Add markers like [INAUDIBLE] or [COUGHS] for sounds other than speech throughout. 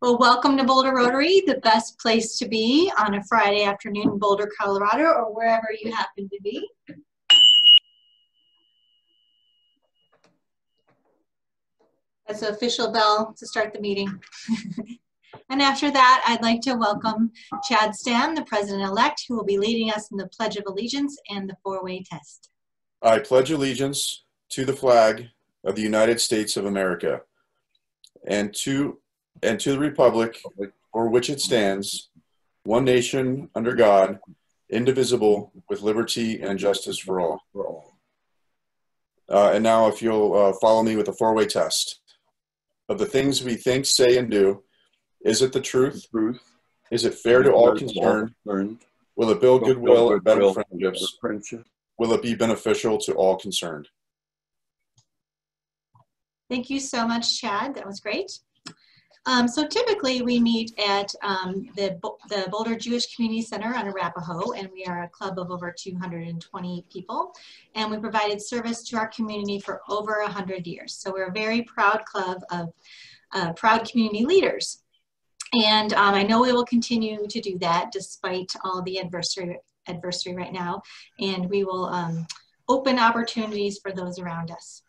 Well, welcome to Boulder Rotary, the best place to be on a Friday afternoon in Boulder, Colorado, or wherever you happen to be. That's the official bell to start the meeting. [LAUGHS] and after that, I'd like to welcome Chad Stam, the president-elect, who will be leading us in the Pledge of Allegiance and the four-way test. I pledge allegiance to the flag of the United States of America and to and to the republic for which it stands, one nation under God, indivisible, with liberty and justice for all. Uh, and now, if you'll uh, follow me with a four-way test of the things we think, say, and do, is it the truth? Truth. Is it fair to all concerned? Will it build goodwill or better friendships? Will it be beneficial to all concerned? Thank you so much, Chad. That was great. Um, so typically we meet at um, the, the Boulder Jewish Community Center on Arapahoe, and we are a club of over 220 people. And we provided service to our community for over 100 years. So we're a very proud club of uh, proud community leaders. And um, I know we will continue to do that despite all the adversary, adversary right now. And we will um, open opportunities for those around us.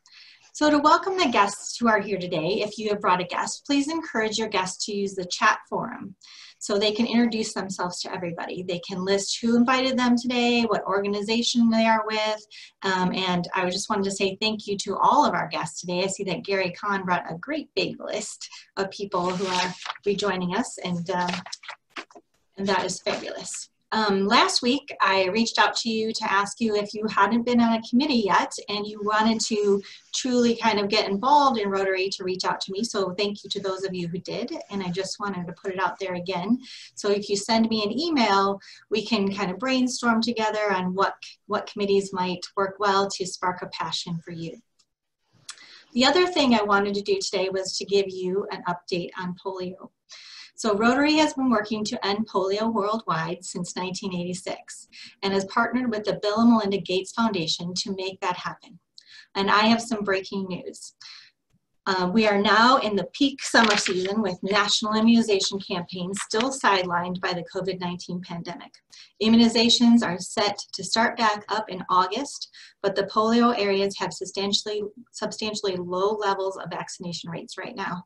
So to welcome the guests who are here today, if you have brought a guest, please encourage your guests to use the chat forum so they can introduce themselves to everybody. They can list who invited them today, what organization they are with, um, and I just wanted to say thank you to all of our guests today. I see that Gary Kahn brought a great big list of people who are rejoining us, and, um, and that is fabulous. Um, last week, I reached out to you to ask you if you hadn't been on a committee yet and you wanted to truly kind of get involved in Rotary to reach out to me. So thank you to those of you who did. And I just wanted to put it out there again. So if you send me an email, we can kind of brainstorm together on what, what committees might work well to spark a passion for you. The other thing I wanted to do today was to give you an update on polio. So Rotary has been working to end polio worldwide since 1986 and has partnered with the Bill and Melinda Gates Foundation to make that happen. And I have some breaking news. Uh, we are now in the peak summer season with national immunization campaigns still sidelined by the COVID-19 pandemic. Immunizations are set to start back up in August, but the polio areas have substantially, substantially low levels of vaccination rates right now.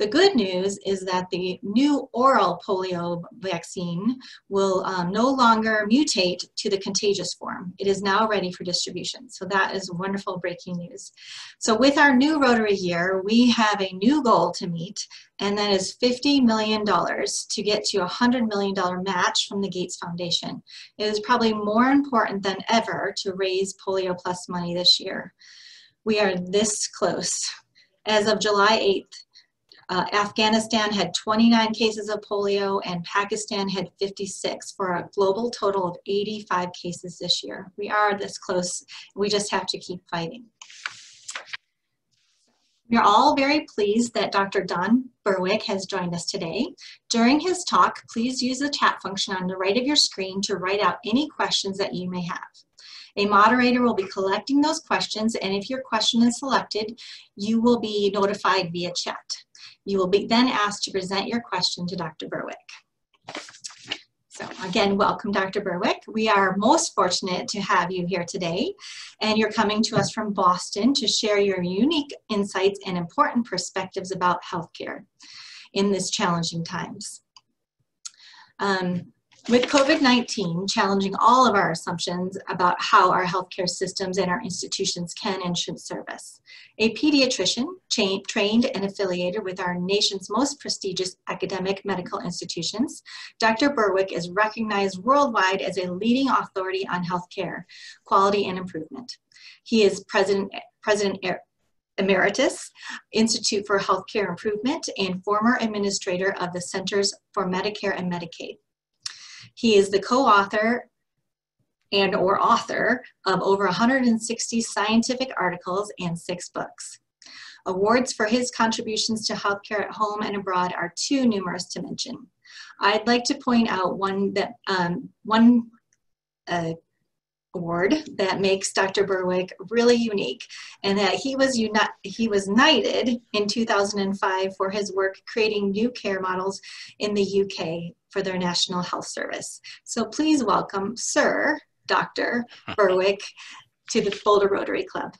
The good news is that the new oral polio vaccine will um, no longer mutate to the contagious form. It is now ready for distribution. So that is wonderful breaking news. So with our new Rotary year, we have a new goal to meet, and that is $50 million to get to a $100 million match from the Gates Foundation. It is probably more important than ever to raise Polio Plus money this year. We are this close. As of July 8th, uh, Afghanistan had 29 cases of polio and Pakistan had 56 for a global total of 85 cases this year. We are this close. We just have to keep fighting. We're all very pleased that Dr. Don Berwick has joined us today. During his talk, please use the chat function on the right of your screen to write out any questions that you may have. A moderator will be collecting those questions, and if your question is selected, you will be notified via chat. You will be then asked to present your question to Dr. Berwick. So again, welcome Dr. Berwick. We are most fortunate to have you here today and you're coming to us from Boston to share your unique insights and important perspectives about healthcare in this challenging times. Um, with COVID-19 challenging all of our assumptions about how our healthcare systems and our institutions can and should serve us. A pediatrician trained and affiliated with our nation's most prestigious academic medical institutions, Dr. Berwick is recognized worldwide as a leading authority on healthcare, quality and improvement. He is President, President Emeritus, Institute for Healthcare Improvement, and former administrator of the Centers for Medicare and Medicaid. He is the co-author and or author of over 160 scientific articles and six books. Awards for his contributions to healthcare at home and abroad are too numerous to mention. I'd like to point out one that um, one uh, award that makes Dr. Berwick really unique and that he was uni- he was knighted in 2005 for his work creating new care models in the UK for their National Health Service. So please welcome Sir Dr. [LAUGHS] Berwick to the Boulder Rotary Club.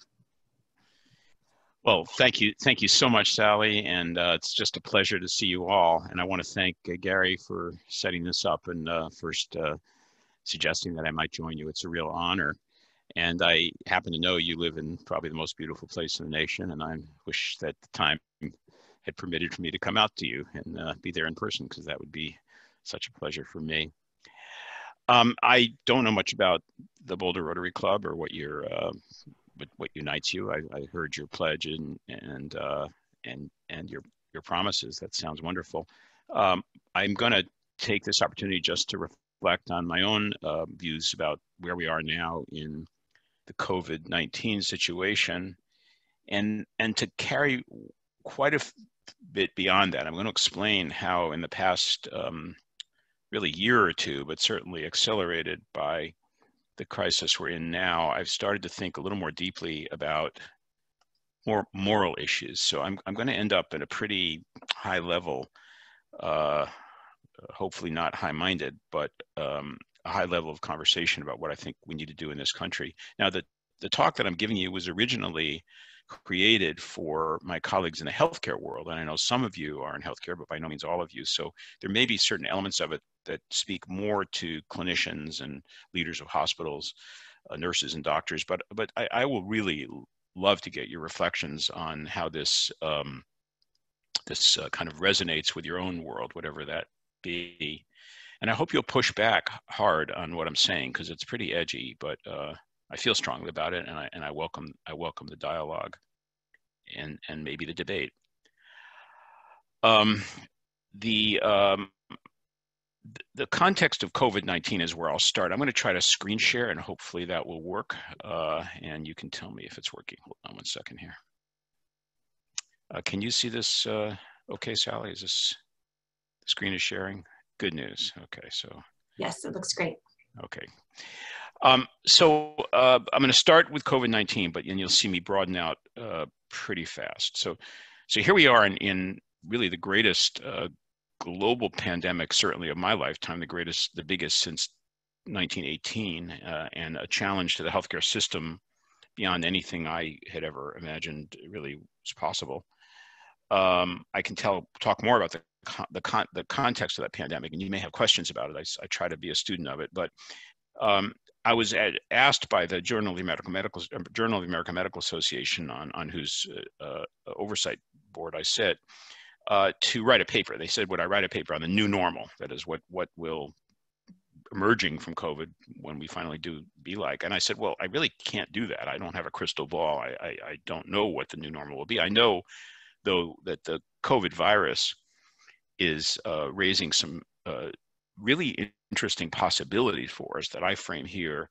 Well, thank you. Thank you so much, Sally. And uh, it's just a pleasure to see you all. And I want to thank uh, Gary for setting this up and uh, first uh, suggesting that I might join you. It's a real honor. And I happen to know you live in probably the most beautiful place in the nation. And I wish that the time had permitted for me to come out to you and uh, be there in person because that would be such a pleasure for me. Um, I don't know much about the Boulder Rotary Club or what your uh, what, unites you. I, I heard your pledge and and uh, and and your your promises. That sounds wonderful. Um, I'm going to take this opportunity just to reflect on my own uh, views about where we are now in the COVID-19 situation, and and to carry quite a bit beyond that. I'm going to explain how in the past um, really year or two, but certainly accelerated by the crisis we're in now, I've started to think a little more deeply about more moral issues. So I'm, I'm going to end up at a pretty high level, uh, hopefully not high minded, but um, a high level of conversation about what I think we need to do in this country. Now, the, the talk that I'm giving you was originally created for my colleagues in the healthcare world. And I know some of you are in healthcare, but by no means all of you. So there may be certain elements of it that speak more to clinicians and leaders of hospitals, uh, nurses and doctors. But but I, I, will really love to get your reflections on how this um, this uh, kind of resonates with your own world, whatever that be. And I hope you'll push back hard on what I'm saying because it's pretty edgy, but uh, I feel strongly about it, and I and I welcome I welcome the dialogue, and and maybe the debate. Um, the um, the context of COVID-19 is where I'll start. I'm going to try to screen share and hopefully that will work. Uh, and you can tell me if it's working. Hold on one second here. Uh, can you see this uh, okay, Sally? Is this the screen is sharing? Good news. Okay, so. Yes, it looks great. Okay. Um, so uh, I'm going to start with COVID-19, but and you'll see me broaden out uh, pretty fast. So, so here we are in, in really the greatest uh, global pandemic, certainly of my lifetime, the greatest, the biggest since 1918, uh, and a challenge to the healthcare system beyond anything I had ever imagined really was possible. Um, I can tell talk more about the the, con- the context of that pandemic, and you may have questions about it. I, I try to be a student of it, but um, I was asked by the Journal of the American Medical Journal of the American Medical Association, on on whose uh, uh, oversight board I sit, uh, to write a paper. They said, would I write a paper on the new normal? That is what, what will emerging from COVID when we finally do be like. And I said, well, I really can't do that. I don't have a crystal ball. I, I, I don't know what the new normal will be. I know, though, that the COVID virus is uh, raising some uh, really interesting possibilities for us that I frame here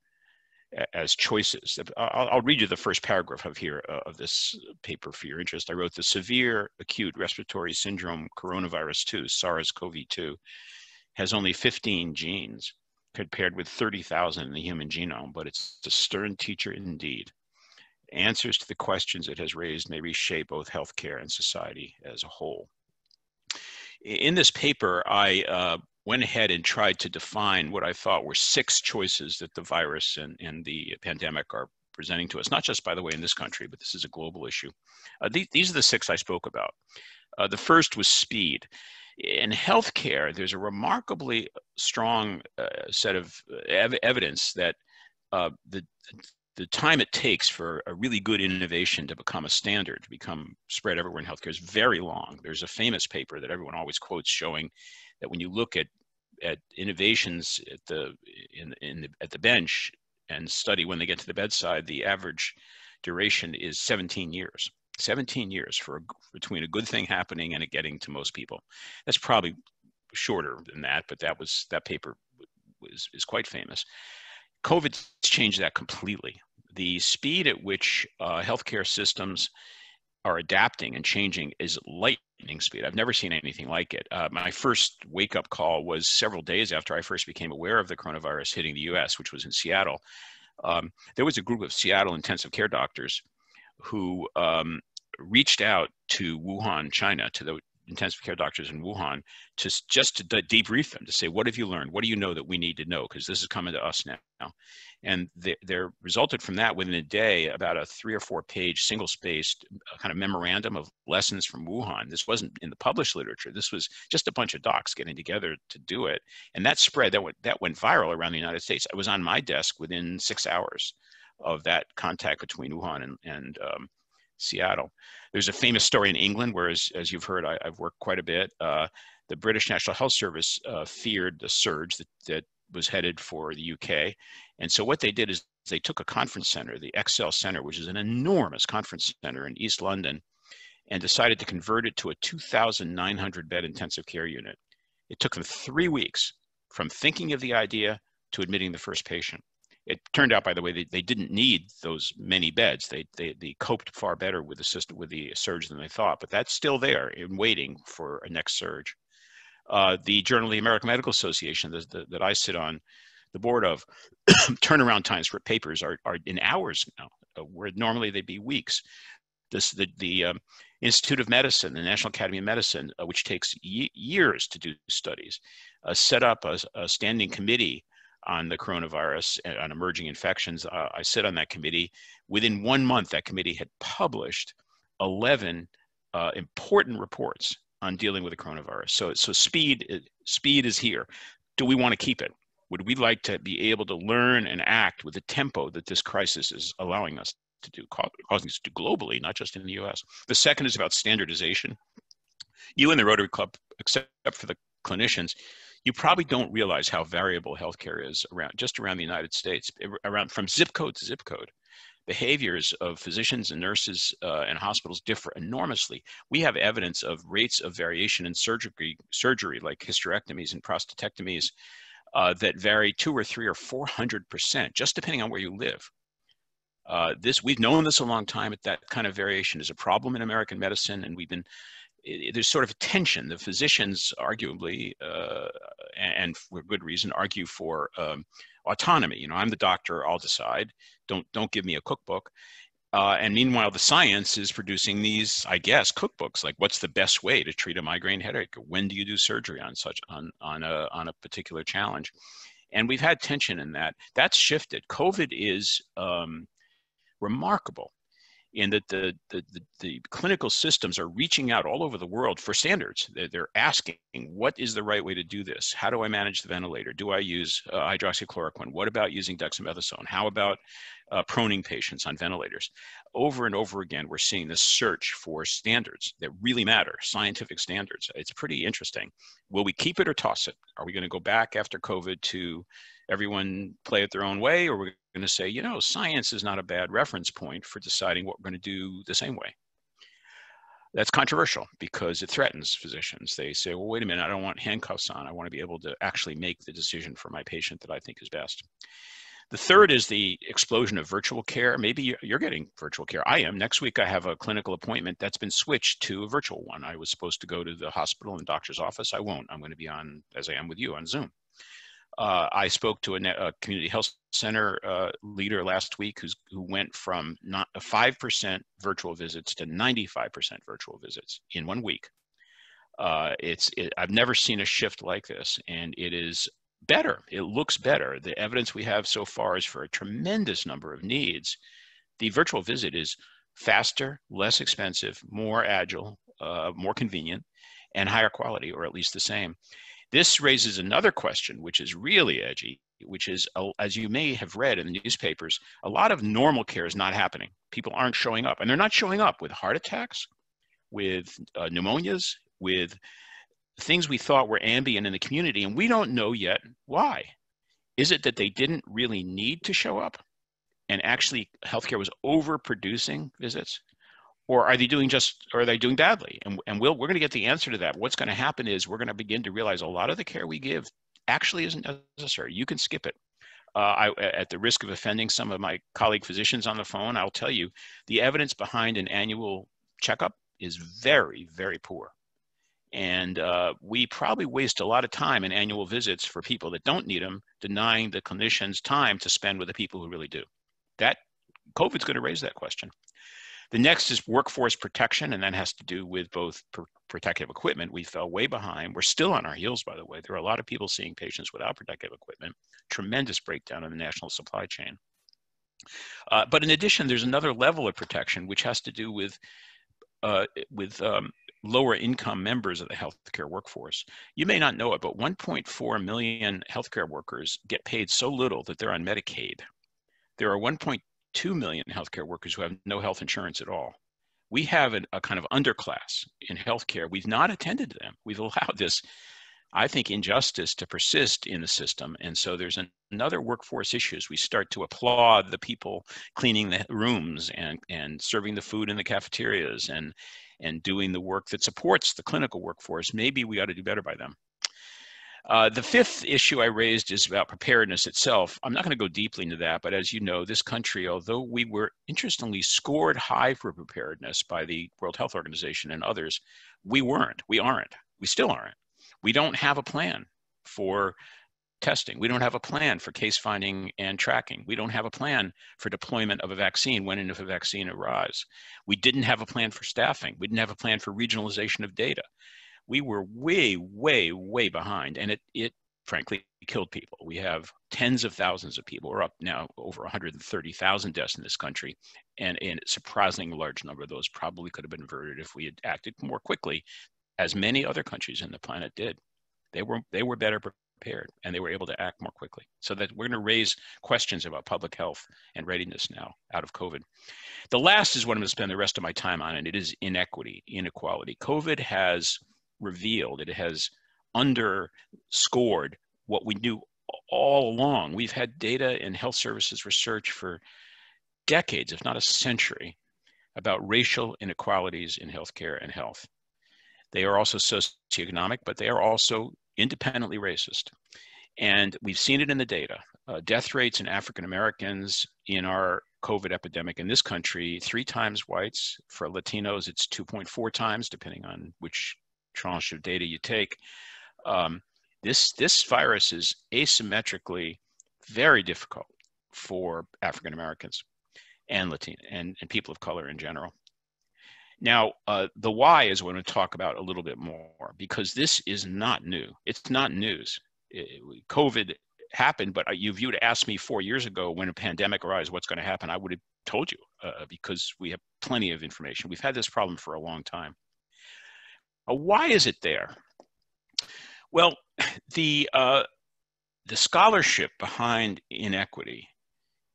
as choices. I'll, I'll, read you the first paragraph of here uh, of this paper for your interest. I wrote the severe acute respiratory syndrome coronavirus 2, SARS-CoV-2, has only 15 genes compared with 30,000 in the human genome, but it's a stern teacher indeed. Answers to the questions it has raised may reshape both healthcare and society as a whole. In this paper, I uh, went ahead and tried to define what I thought were six choices that the virus and, and the pandemic are presenting to us, not just, by the way, in this country, but this is a global issue. Uh, th- these are the six I spoke about. Uh, the first was speed. In healthcare, there's a remarkably strong uh, set of uh, ev- evidence that uh, the the time it takes for a really good innovation to become a standard, to become spread everywhere in healthcare is very long. There's a famous paper that everyone always quotes showing that when you look at at innovations at the in, in the, at the bench and study when they get to the bedside, the average duration is 17 years. 17 years for a, between a good thing happening and it getting to most people. That's probably shorter than that, but that was that paper was is quite famous. COVID changed that completely. The speed at which uh, healthcare systems are adapting and changing is lightning speed. I've never seen anything like it. Uh, my first wake up call was several days after I first became aware of the coronavirus hitting the US, which was in Seattle. Um, there was a group of Seattle intensive care doctors who um, reached out to Wuhan, China, to the intensive care doctors in Wuhan, to just to debrief them to say, what have you learned? What do you know that we need to know? Because this is coming to us now. And there resulted from that within a day about a three or four page single spaced uh, kind of memorandum of lessons from Wuhan. This wasn't in the published literature. This was just a bunch of docs getting together to do it. And that spread, that went, that went viral around the United States. I was on my desk within six hours of that contact between Wuhan and, and um, Seattle. There's a famous story in England where, as, as you've heard, I, have worked quite a bit. Uh, the British National Health Service uh, feared the surge that, that was headed for the UK. And so what they did is they took a conference center, the ExCeL Center, which is an enormous conference center in East London, and decided to convert it to a 2,900 bed intensive care unit. It took them three weeks from thinking of the idea to admitting the first patient. It turned out, by the way, they, they didn't need those many beds. They, they, they coped far better with the system, with the surge than they thought, but that's still there in waiting for a next surge uh, the Journal of the American Medical Association that, that, that I sit on the board of, [COUGHS] turnaround times for papers are, are in hours now, uh, where normally they'd be weeks. This, the, the um, Institute of Medicine, the National Academy of Medicine, uh, which takes years to do studies, uh, set up a, a, standing committee on the coronavirus and on emerging infections. Uh, I sit on that committee. Within one month, that committee had published 11 uh, important reports on dealing with the coronavirus. So, so speed, speed is here. Do we want to keep it? Would we like to be able to learn and act with the tempo that this crisis is allowing us to do, causing us to do globally, not just in the US? The second is about standardization. You and the Rotary Club, except for the clinicians, you probably don't realize how variable healthcare is around just around the United States, around from zip code to zip code behaviors of physicians and nurses uh, and hospitals differ enormously. We have evidence of rates of variation in surgery, surgery like hysterectomies and prostatectomies, uh, that vary two or three or four hundred percent, just depending on where you live. Uh, this we've known this a long time. That that kind of variation is a problem in American medicine, and we've been there's sort of a tension. The physicians, arguably, uh, and for good reason, argue for um, autonomy. You know, I'm the doctor, I'll decide. Don't don't give me a cookbook. Uh, and meanwhile, the science is producing these, I guess, cookbooks. Like, what's the best way to treat a migraine headache? When do you do surgery on such on on a on a particular challenge? And we've had tension in that. That's shifted. COVID is um, remarkable in that the, the, the, the, clinical systems are reaching out all over the world for standards. They're, they're, asking, what is the right way to do this? How do I manage the ventilator? Do I use uh, hydroxychloroquine? What about using dexamethasone? How about uh, proning patients on ventilators? Over and over again, we're seeing this search for standards that really matter, scientific standards. It's pretty interesting. Will we keep it or toss it? Are we going to go back after COVID to everyone play it their own way, or we're going to say, you know, science is not a bad reference point for deciding what we're going to do the same way. That's controversial because it threatens physicians. They say, well, wait a minute, I don't want handcuffs on. I want to be able to actually make the decision for my patient that I think is best. The third is the explosion of virtual care. Maybe you're getting virtual care. I am. Next week, I have a clinical appointment that's been switched to a virtual one. I was supposed to go to the hospital and doctor's office. I won't. I'm going to be on, as I am with you, on Zoom. Uh, I spoke to a, a community health center uh, leader last week who's, who went from not 5% virtual visits to 95% virtual visits in one week. Uh, it's it, I've never seen a shift like this, and it is better. It looks better. The evidence we have so far is for a tremendous number of needs. The virtual visit is faster, less expensive, more agile, uh, more convenient, and higher quality, or at least the same. This raises another question, which is really edgy, which is, uh, as you may have read in the newspapers, a lot of normal care is not happening. People aren't showing up, and they're not showing up with heart attacks, with uh, pneumonias, with things we thought were ambient in the community, and we don't know yet why. Is it that they didn't really need to show up, and actually healthcare was overproducing visits? Or are they doing just or are they doing badly? And, and we'll, we're going to get the answer to that. What's going to happen is we're going to begin to realize a lot of the care we give actually isn't necessary. You can skip it. Uh, I, at the risk of offending some of my colleague physicians on the phone i'll tell you the evidence behind an annual checkup is very very poor. And uh, we probably waste a lot of time in annual visits for people that don't need them denying the clinicians time to spend with the people who really do? That COVID's going to raise that question. The next is workforce protection, and that has to do with both pr- protective equipment. We fell way behind. We're still on our heels, by the way. There are a lot of people seeing patients without protective equipment. Tremendous breakdown in the national supply chain. Uh, but in addition, there's another level of protection which has to do with uh, with um, lower income members of the healthcare workforce. You may not know it, but 1.4 million healthcare workers get paid so little that they're on Medicaid. There are 1.2 million healthcare workers who have no health insurance at all. We have an, a kind of underclass in healthcare. We've not attended to them. We've allowed this, I think, injustice to persist in the system. And so there's an, another workforce issues. We start to applaud the people cleaning the rooms and, and serving the food in the cafeterias and and doing the work that supports the clinical workforce, maybe we ought to do better by them. Uh, the fifth issue I raised is about preparedness itself. I'm not going to go deeply into that, but as you know, this country, although we were interestingly scored high for preparedness by the World Health Organization and others, we weren't. We aren't. We still aren't. We don't have a plan for testing. We don't have a plan for case finding and tracking. We don't have a plan for deployment of a vaccine when and if a vaccine arrives. We didn't have a plan for staffing. We didn't have a plan for regionalization of data. We were way, way, way behind, and it, it frankly killed people. We have tens of thousands of people. We're up now over 130,000 deaths in this country, and, a surprisingly large number of those probably could have been averted if we had acted more quickly, as many other countries in the planet did. They were they were better prepared and they were able to act more quickly. So that we're going to raise questions about public health and readiness now out of COVID. The last is what I'm going to spend the rest of my time on, and it is inequity, inequality. COVID has revealed, it has underscored what we knew all along. We've had data in health services research for decades, if not a century, about racial inequalities in healthcare and health. They are also socioeconomic, but they are also independently racist. And we've seen it in the data. Uh, death rates in African Americans in our COVID epidemic in this country, three times whites. For Latinos, it's 2.4 times, depending on which tranche of data you take. Um, this, this virus is asymmetrically very difficult for African Americans and Latino and, and people of color in general. Now, uh, the why is what I'm going to talk about a little bit more because this is not new. It's not news. It, COVID happened, but if you would asked me four years ago when a pandemic arises, what's going to happen, I would have told you uh, because we have plenty of information. We've had this problem for a long time. Uh, why is it there? Well, [LAUGHS] the uh, the scholarship behind inequity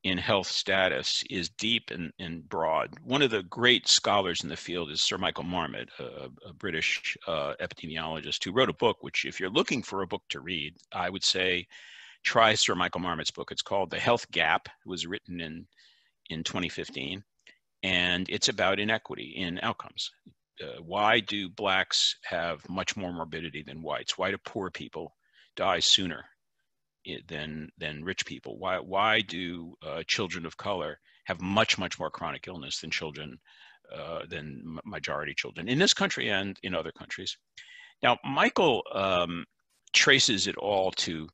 in health status is deep and, and broad. One of the great scholars in the field is Sir Michael Marmot, a, a British uh, epidemiologist who wrote a book, which if you're looking for a book to read, I would say try Sir Michael Marmot's book. It's called The Health Gap. It was written in, in 2015, and it's about inequity in outcomes. Uh, why do blacks have much more morbidity than whites? Why do poor people die sooner than than rich people? Why why do uh, children of color have much much more chronic illness than children uh, than majority children in this country and in other countries? Now, Michael um, traces it all to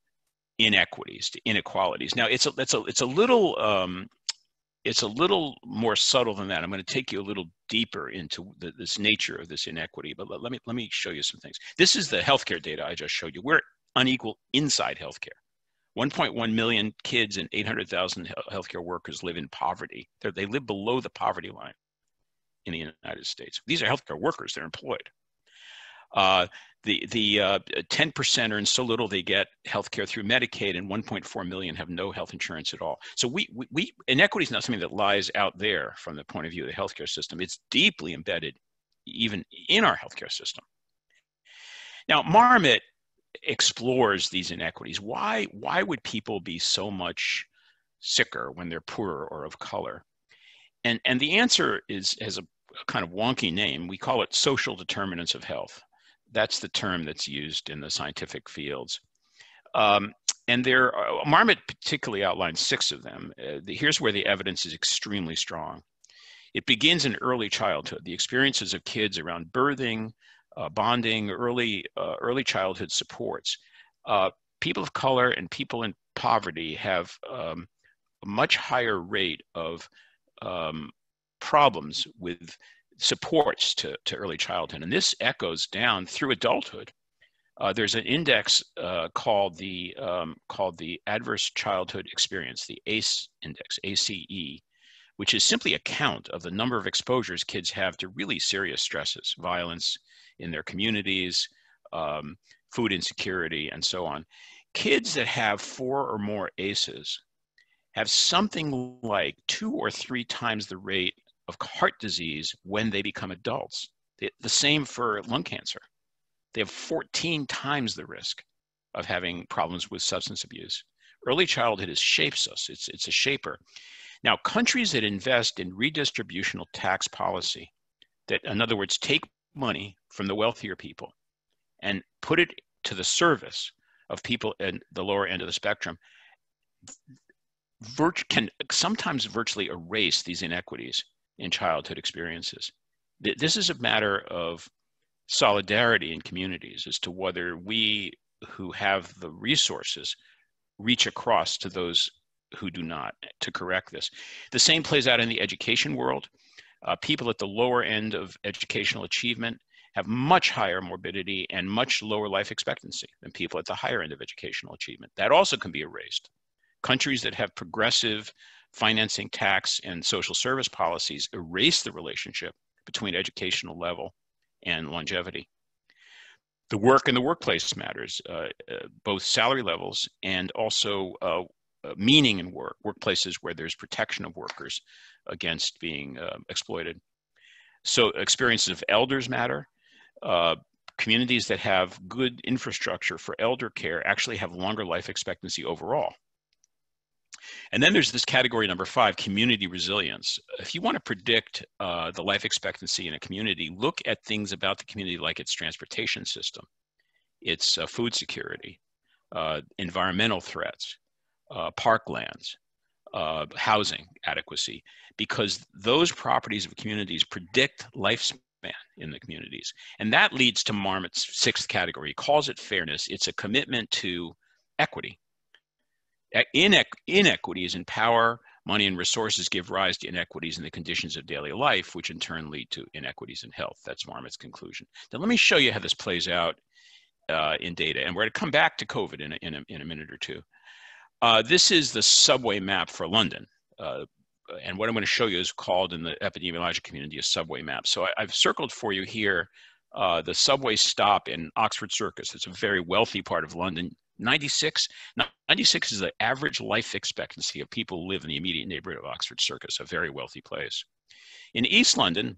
inequities, to inequalities. Now, it's a it's a it's a little um, it's a little more subtle than that. I'm going to take you a little deeper into the, this nature of this inequity, but let, let, me let me show you some things. This is the healthcare data I just showed you. We're unequal inside healthcare. 1.1 million kids and 800,000 healthcare workers live in poverty. They're, they live below the poverty line in the United States. These are healthcare workers, they're employed. Uh, the the uh, 10% earn so little they get healthcare through Medicaid, and 1.4 million have no health insurance at all. So we, we, we inequity is not something that lies out there from the point of view of the healthcare system. It's deeply embedded even in our healthcare system. Now, Marmot explores these inequities. Why, why would people be so much sicker when they're poorer or of color? And, and the answer is has a kind of wonky name. We call it social determinants of health. That's the term that's used in the scientific fields. Um, and there, Marmot particularly outlines six of them. Uh, the, here's where the evidence is extremely strong. It begins in early childhood. The experiences of kids around birthing, uh, bonding, early uh, early childhood supports. Uh, people of color and people in poverty have um, a much higher rate of um, problems with supports to, to early childhood. And this echoes down through adulthood. Uh, there's an index uh, called the um, called the Adverse Childhood Experience, the ACE index, ACE, which is simply a count of the number of exposures kids have to really serious stresses, violence in their communities, um, food insecurity, and so on. Kids that have four or more ACEs have something like two or three times the rate of heart disease when they become adults. The same for lung cancer. They have 14 times the risk of having problems with substance abuse. Early childhood is, shapes us, it's, it's a shaper. Now, countries that invest in redistributional tax policy, that in other words, take money from the wealthier people and put it to the service of people in the lower end of the spectrum, can sometimes virtually erase these inequities in childhood experiences. This is a matter of solidarity in communities as to whether we who have the resources reach across to those who do not to correct this. The same plays out in the education world. Uh, people at the lower end of educational achievement have much higher morbidity and much lower life expectancy than people at the higher end of educational achievement. That also can be erased. Countries that have progressive financing, tax, and social service policies erase the relationship between educational level and longevity. The work in the workplace matters, uh, uh, both salary levels and also uh, uh meaning in work, workplaces where there's protection of workers against being uh, exploited. So experiences of elders matter. Uh, communities that have good infrastructure for elder care actually have longer life expectancy overall. And then there's this category number five, community resilience. If you want to predict uh, the life expectancy in a community, look at things about the community like its transportation system, its uh, food security, uh, environmental threats, uh, parklands, uh, housing adequacy, because those properties of communities predict lifespan in the communities. And that leads to Marmot's sixth category. He calls it fairness. It's a commitment to equity inequities in power, money, and resources give rise to inequities in the conditions of daily life, which in turn lead to inequities in health. That's Marmot's conclusion. Now, let me show you how this plays out uh, in data. And we're going to come back to COVID in a, in a, in a minute or two. Uh, this is the subway map for London. Uh, and what I'm going to show you is called in the epidemiologic community a subway map. So I, have circled for you here uh, the subway stop in Oxford Circus. It's a very wealthy part of London. 96, 96 is the average life expectancy of people who live in the immediate neighborhood of Oxford Circus, a very wealthy place. In East London,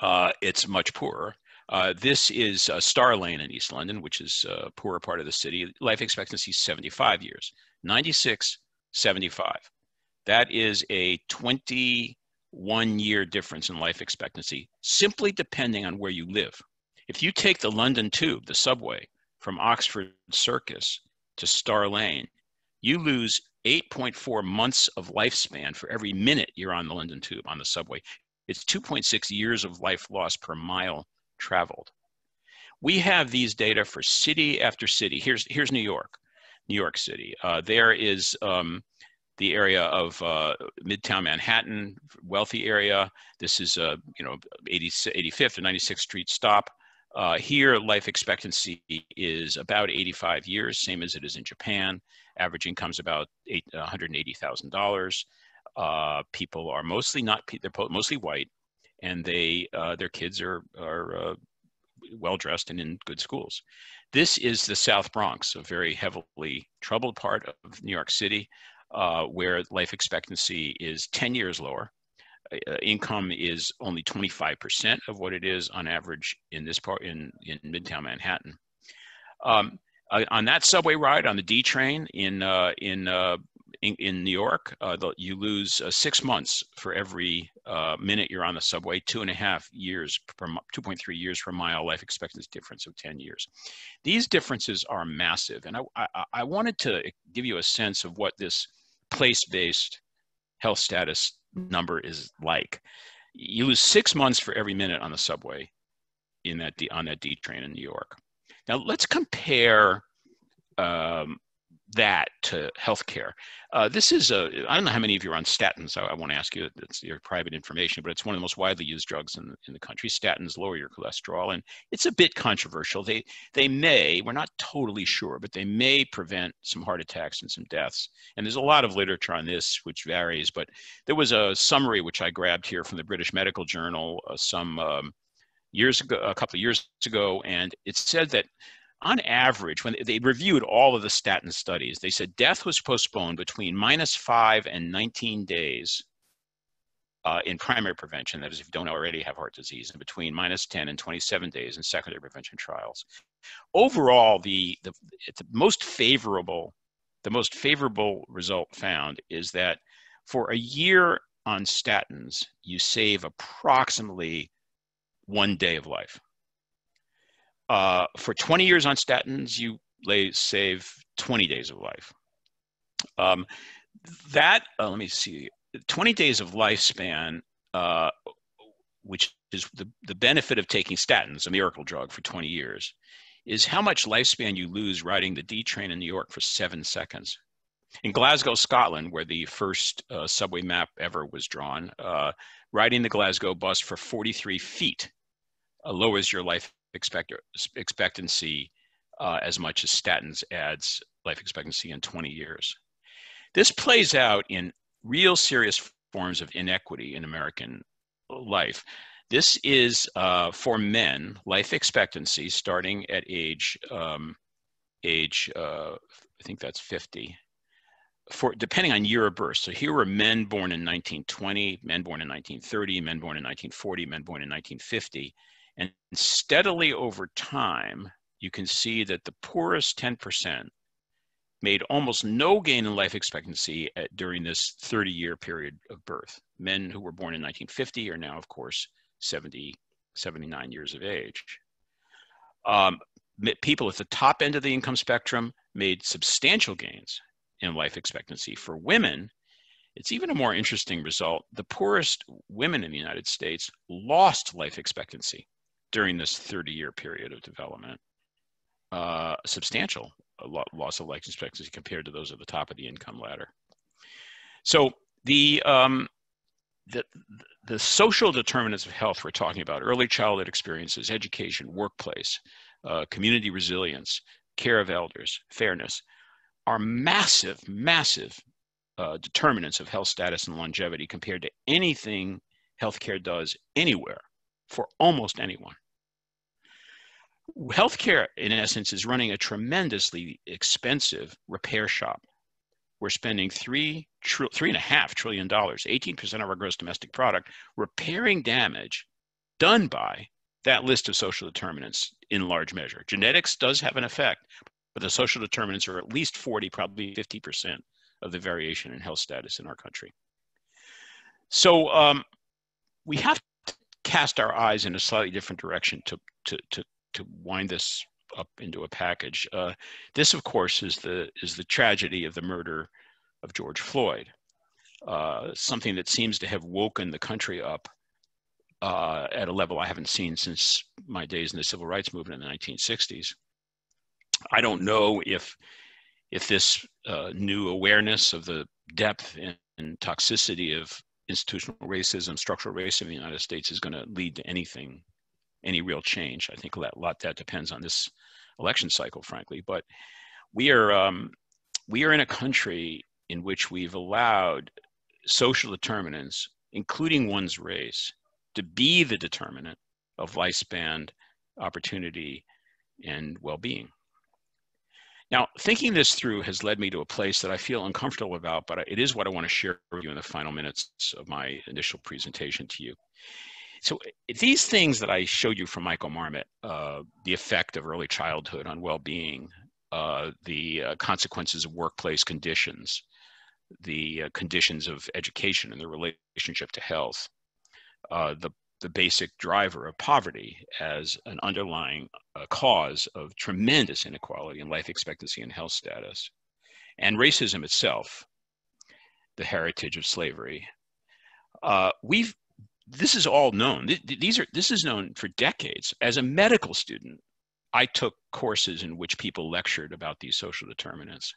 uh, it's much poorer. Uh, this is uh, Star Lane in East London, which is a poorer part of the city. Life expectancy is 75 years. 96, 75. That is a 21 year difference in life expectancy, simply depending on where you live. If you take the London Tube, the subway, from Oxford Circus to Star Lane, you lose 8.4 months of lifespan for every minute you're on the London Tube on the subway. It's 2.6 years of life lost per mile traveled. We have these data for city after city. Here's, here's New York, New York City. Uh, there is um, the area of uh, Midtown Manhattan, wealthy area. This is, uh, you know, 80, 85th or 96th Street stop. Uh, here, life expectancy is about 85 years, same as it is in Japan. Average income is about $180,000. Uh, people are mostly not, they're mostly white, and they, uh, their kids are, are uh, well dressed and in good schools. This is the South Bronx, a very heavily troubled part of New York City, uh, where life expectancy is 10 years lower uh, income is only 25% of what it is on average in this part in, in Midtown Manhattan. Um, uh, on that subway ride on the D train in uh, in, uh, in, in New York, uh, the, you lose uh, six months for every minute you're on the subway. Two and a half years per 2.3 years per mile life expectancy difference of 10 years. These differences are massive, and I, I, I wanted to give you a sense of what this place-based health status number is like. You lose six months for every minute on the subway in that D, on that D train in New York. Now let's compare um, that to healthcare. Uh, this is a, I don't know how many of you are on statins. I, I want to ask you, it's your private information, but it's one of the most widely used drugs in, in the country. Statins lower your cholesterol, and it's a bit controversial. They, they may, we're not totally sure, but they may prevent some heart attacks and some deaths. And there's a lot of literature on this, which varies, but there was a summary which I grabbed here from the British Medical Journal uh, some um, years ago, a couple of years ago, and it said that on average, when they reviewed all of the statin studies, they said death was postponed between minus five and 19 days uh, in primary prevention, that is, if you don't already have heart disease, and between minus 10 and 27 days in secondary prevention trials. Overall, the, the, the most favorable, the most favorable result found is that for a year on statins, you save approximately one day of life. Uh, for 20 years on statins, you lay, save 20 days of life. Um, that, uh, let me see, 20 days of lifespan, uh, which is the, the benefit of taking statins, a miracle drug for 20 years, is how much lifespan you lose riding the D train in New York for seven seconds. In Glasgow, Scotland, where the first uh, subway map ever was drawn, uh, riding the Glasgow bus for 43 feet uh, lowers your life expect, expectancy uh, as much as statins adds life expectancy in 20 years. This plays out in real serious forms of inequity in American life. This is uh, for men life expectancy starting at age um, age uh, I think that's 50 for depending on year of birth. So here were men born in 1920, men born in 1930, men born in 1940, men born in 1950. And steadily over time, you can see that the poorest 10% made almost no gain in life expectancy at, during this 30 year period of birth. Men who were born in 1950 are now, of course, 70, 79 years of age. Um, people at the top end of the income spectrum made substantial gains in life expectancy. For women, it's even a more interesting result. The poorest women in the United States lost life expectancy during this 30 year period of development, uh, substantial loss of life expectancy compared to those at the top of the income ladder. So the, um, the, the social determinants of health we're talking about, early childhood experiences, education, workplace, uh, community resilience, care of elders, fairness, are massive, massive uh, determinants of health status and longevity compared to anything healthcare does anywhere for almost anyone healthcare, in essence, is running a tremendously expensive repair shop. We're spending three, tr- three and a half trillion dollars, 18% of our gross domestic product, repairing damage done by that list of social determinants in large measure. Genetics does have an effect, but the social determinants are at least 40, probably 50% of the variation in health status in our country. So um, we have to cast our eyes in a slightly different direction to, to, to to wind this up into a package. Uh, this, of course, is the is the tragedy of the murder of George Floyd. Uh, something that seems to have woken the country up uh, at a level I haven't seen since my days in the civil rights movement in the 1960s. I don't know if if this uh, new awareness of the depth and, and toxicity of institutional racism, structural racism in the United States is going to lead to anything any real change. I think a lot that depends on this election cycle, frankly. But we are um, we are in a country in which we've allowed social determinants, including one's race, to be the determinant of lifespan, opportunity, and well-being. Now, thinking this through has led me to a place that I feel uncomfortable about, but it is what I want to share with you in the final minutes of my initial presentation to you. So these things that I showed you from Michael Marmot, uh, the effect of early childhood on well-being, uh, the uh, consequences of workplace conditions, the uh, conditions of education and the relationship to health, uh, the, the basic driver of poverty as an underlying uh, cause of tremendous inequality in life expectancy and health status, and racism itself, the heritage of slavery. we've this is all known. These are this is known for decades. As a medical student, I took courses in which people lectured about these social determinants.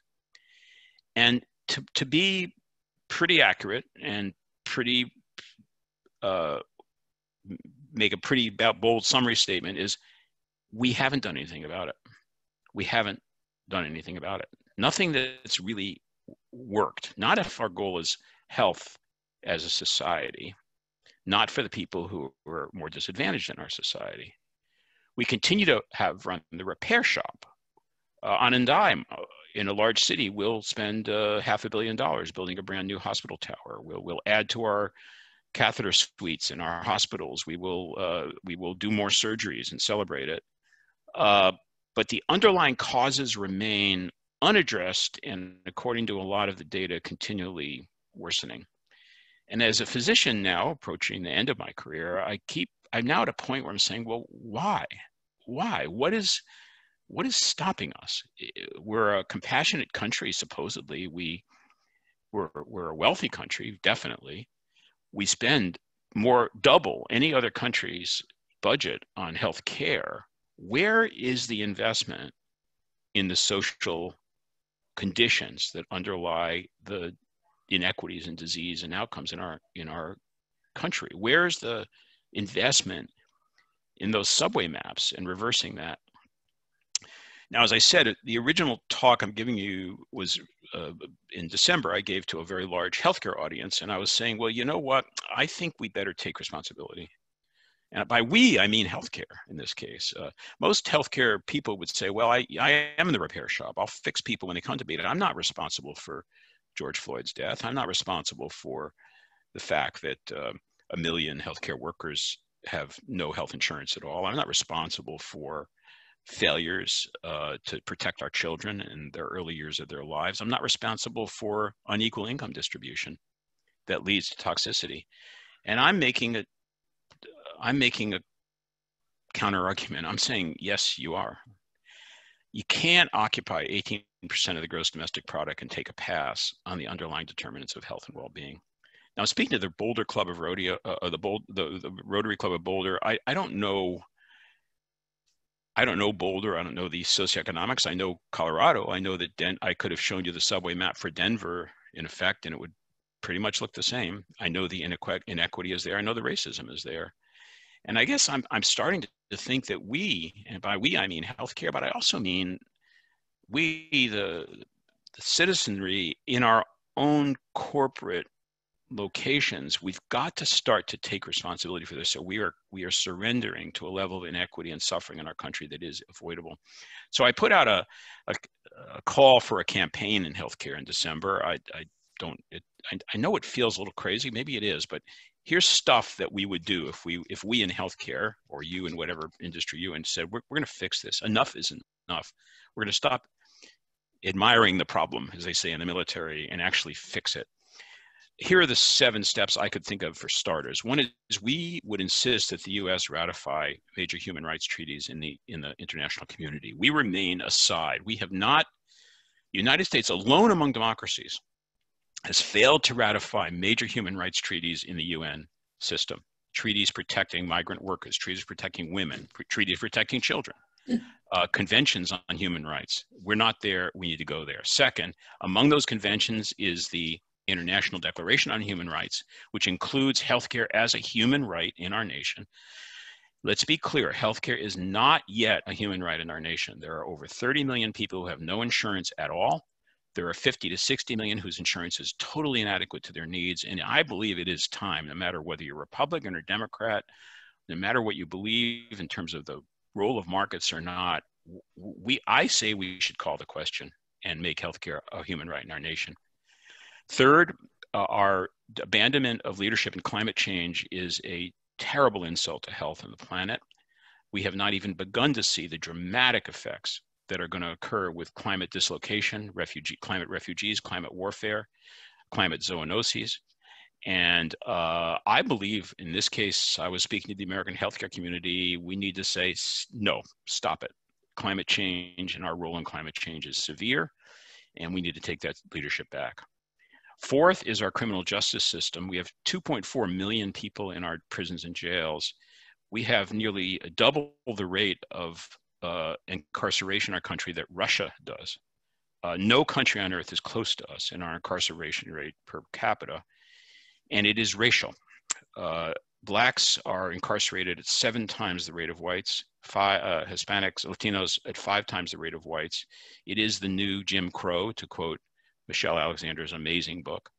and to, to be pretty accurate and pretty uh, make a pretty bold summary statement is we haven't done anything about it. We haven't done anything about it. Nothing that's really worked. Not if our goal is health as a society, not for the people who are more disadvantaged in our society. We continue to have run the repair shop uh, on a dime in a large city. We'll spend uh, half a billion dollars building a brand new hospital tower. We'll, we'll add to our catheter suites in our hospitals. We will, uh, we will do more surgeries and celebrate it. Uh, but the underlying causes remain unaddressed and according to a lot of the data continually worsening and as a physician now approaching the end of my career i keep i'm now at a point where i'm saying well why? Why? What is what is stopping us? We're a compassionate country supposedly. We we're, we're a wealthy country definitely. We spend more double any other country's budget on health care. Where is the investment in the social conditions that underlie the inequities and disease and outcomes in our in our country where's the investment in those subway maps and reversing that now as i said the original talk i'm giving you was uh, in december i gave to a very large healthcare audience and i was saying well you know what i think we better take responsibility and by we, I mean healthcare in this case. Uh, most healthcare people would say, well, I, I am in the repair shop. I'll fix people when they come to me. I'm not responsible for George Floyd's death. I'm not responsible for the fact that uh, a million healthcare workers have no health insurance at all. I'm not responsible for failures uh, to protect our children in their early years of their lives. I'm not responsible for unequal income distribution that leads to toxicity. And I'm making a I'm making a counter argument. I'm saying, yes, you are. You can't occupy 18% of the gross domestic product and take a pass on the underlying determinants of health and well-being. Now, speaking of the Boulder Club of Rodeo, uh, uh, the, Bold, the, the Rotary Club of Boulder, I, I don't know. I don't know Boulder. I don't know the socioeconomics. I know Colorado. I know that Den- I could have shown you the subway map for Denver in effect, and it would pretty much look the same. I know the inequ- inequity is there. I know the racism is there. And I guess I'm, I'm starting to think that we, and by we I mean healthcare, but I also mean we, the, the citizenry in our own corporate locations, we've got to start to take responsibility for this. So we are we are surrendering to a level of inequity and suffering in our country that is avoidable. So I put out a, a, a call for a campaign in healthcare in December. I, I don't it, I, I know it feels a little crazy, maybe it is, but here's stuff that we would do if we if we in healthcare or you in whatever industry you in said we're, we're going to fix this. Enough isn't enough. We're going to stop admiring the problem as they say in the military and actually fix it. Here are the seven steps i could think of for starters. One is we would insist that the us ratify major human rights treaties in the in the international community. We remain aside. We have not united states alone among democracies has failed to ratify major human rights treaties in the UN system. Treaties protecting migrant workers, treaties protecting women, treaties protecting children, uh, conventions on human rights. We're not there, we need to go there. Second, among those conventions is the International Declaration on Human Rights, which includes healthcare as a human right in our nation. Let's be clear, healthcare is not yet a human right in our nation. There are over 30 million people who have no insurance at all there are 50 to 60 million whose insurance is totally inadequate to their needs. And I believe it is time, no matter whether you're Republican or Democrat, no matter what you believe in terms of the role of markets or not, we, I say we should call the question and make healthcare a human right in our nation. Third, uh, our abandonment of leadership in climate change is a terrible insult to health and the planet. We have not even begun to see the dramatic effects that are going to occur with climate dislocation, refugee, climate refugees, climate warfare, climate zoonoses. And uh, I believe in this case, I was speaking to the American healthcare community, we need to say, no, stop it. Climate change and our role in climate change is severe, and we need to take that leadership back. Fourth is our criminal justice system. We have 2.4 million people in our prisons and jails. We have nearly double the rate of uh, incarceration in our country that Russia does. Uh, no country on earth is close to us in our incarceration rate per capita, and it is racial. Uh, blacks are incarcerated at seven times the rate of whites, five, uh, Hispanics, Latinos at five times the rate of whites. It is the new Jim Crow, to quote Michelle Alexander's amazing book.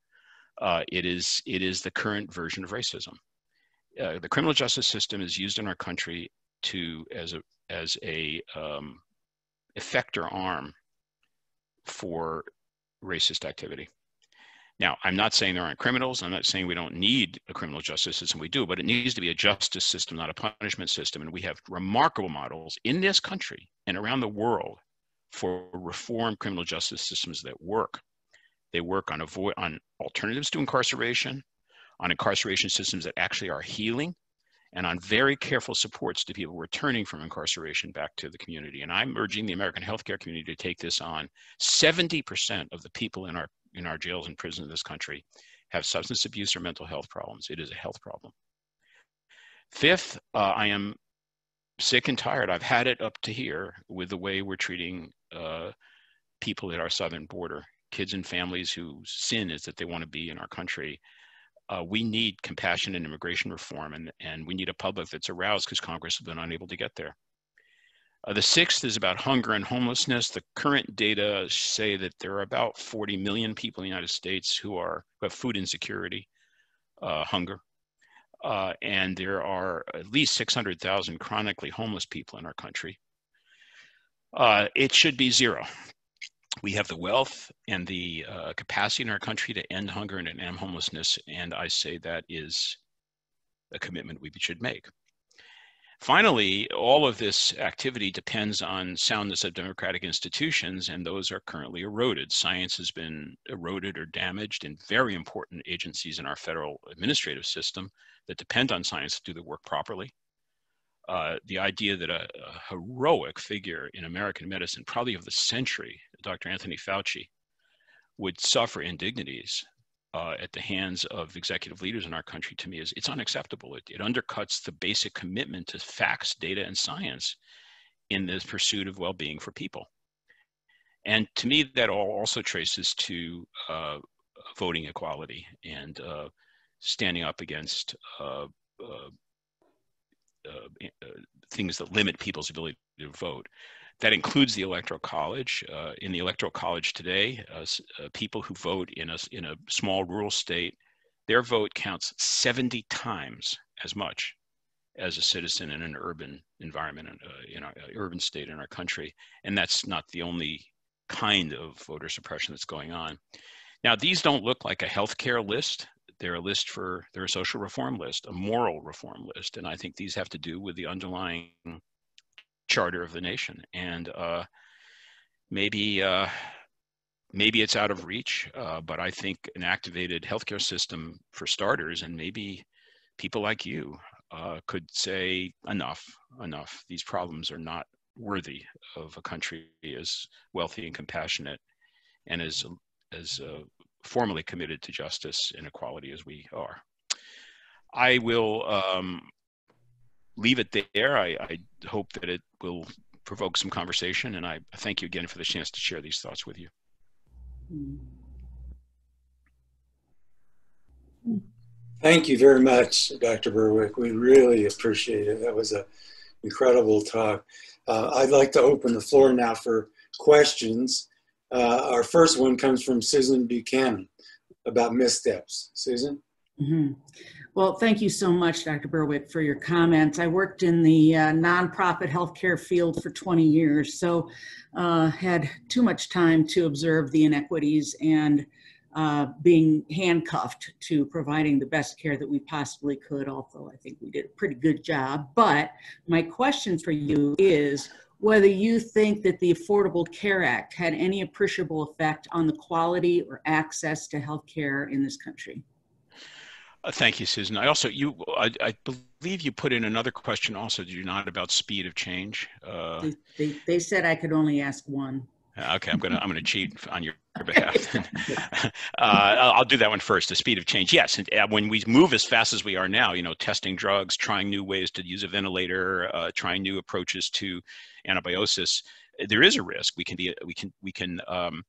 Uh, it is it is the current version of racism. Uh, the criminal justice system is used in our country to as a as a um, effector arm for racist activity. Now, I'm not saying there aren't criminals. I'm not saying we don't need a criminal justice system. We do, but it needs to be a justice system, not a punishment system. And we have remarkable models in this country and around the world for reform criminal justice systems that work. They work on avoid on alternatives to incarceration, on incarceration systems that actually are healing, and on very careful supports to people returning from incarceration back to the community. And I'm urging the American healthcare community to take this on. 70% of the people in our in our jails and prisons in this country have substance abuse or mental health problems. It is a health problem. Fifth, uh, I am sick and tired. I've had it up to here with the way we're treating uh, people at our southern border, kids and families whose sin is that they want to be in our country. Uh, we need compassion and immigration reform, and, and we need a public that's aroused because Congress has been unable to get there. Uh, the sixth is about hunger and homelessness. The current data say that there are about 40 million people in the United States who are who have food insecurity, uh, hunger, uh, and there are at least 600,000 chronically homeless people in our country. Uh, it should be zero. We have the wealth and the uh, capacity in our country to end hunger and end homelessness, and I say that is a commitment we should make. Finally, all of this activity depends on soundness of democratic institutions, and those are currently eroded. Science has been eroded or damaged in very important agencies in our federal administrative system that depend on science to do the work properly. Uh, the idea that a, a, heroic figure in American medicine, probably of the century, Dr. Anthony Fauci, would suffer indignities uh, at the hands of executive leaders in our country to me is it's unacceptable. It, it undercuts the basic commitment to facts, data, and science in the pursuit of well-being for people. And to me, that all also traces to uh, voting equality and uh, standing up against uh, uh, uh, things that limit people's ability to vote. That includes the Electoral College. Uh, in the Electoral College today, uh, uh, people who vote in a, in a small rural state, their vote counts 70 times as much as a citizen in an urban environment, uh, in our uh, urban state in our country. And that's not the only kind of voter suppression that's going on. Now, these don't look like a healthcare list. They're a list for, they're a social reform list, a moral reform list. And I think these have to do with the underlying charter of the nation. And uh, maybe uh, maybe it's out of reach, uh, but I think an activated healthcare system for starters, and maybe people like you uh, could say enough, enough. These problems are not worthy of a country as wealthy and compassionate and as as uh, formally committed to justice and equality as we are. I will um, leave it there. I, I hope that it will provoke some conversation, and I thank you again for the chance to share these thoughts with you. Thank you very much, Dr. Berwick. We really appreciate it. That was an incredible talk. Uh, I'd like to open the floor now for questions. Uh, our first one comes from Susan Buchanan about missteps. Susan? Mm -hmm. Well, thank you so much, Dr. Berwick, for your comments. I worked in the uh, nonprofit healthcare field for 20 years, so uh, had too much time to observe the inequities and uh, being handcuffed to providing the best care that we possibly could, although I think we did a pretty good job. But my question for you is whether you think that the Affordable Care Act had any appreciable effect on the quality or access to health care in this country. Uh, thank you, Susan. I also, you, I, I, believe you put in another question also, did you not, about speed of change? Uh, they, they, they, said I could only ask one. Uh, okay, I'm gonna I'm gonna cheat on your, behalf. [LAUGHS] uh, I'll, do that one first. The speed of change. Yes, uh, when we move as fast as we are now, you know, testing drugs, trying new ways to use a ventilator, uh, trying new approaches to antibiosis, there is a risk. We can be we can we can um,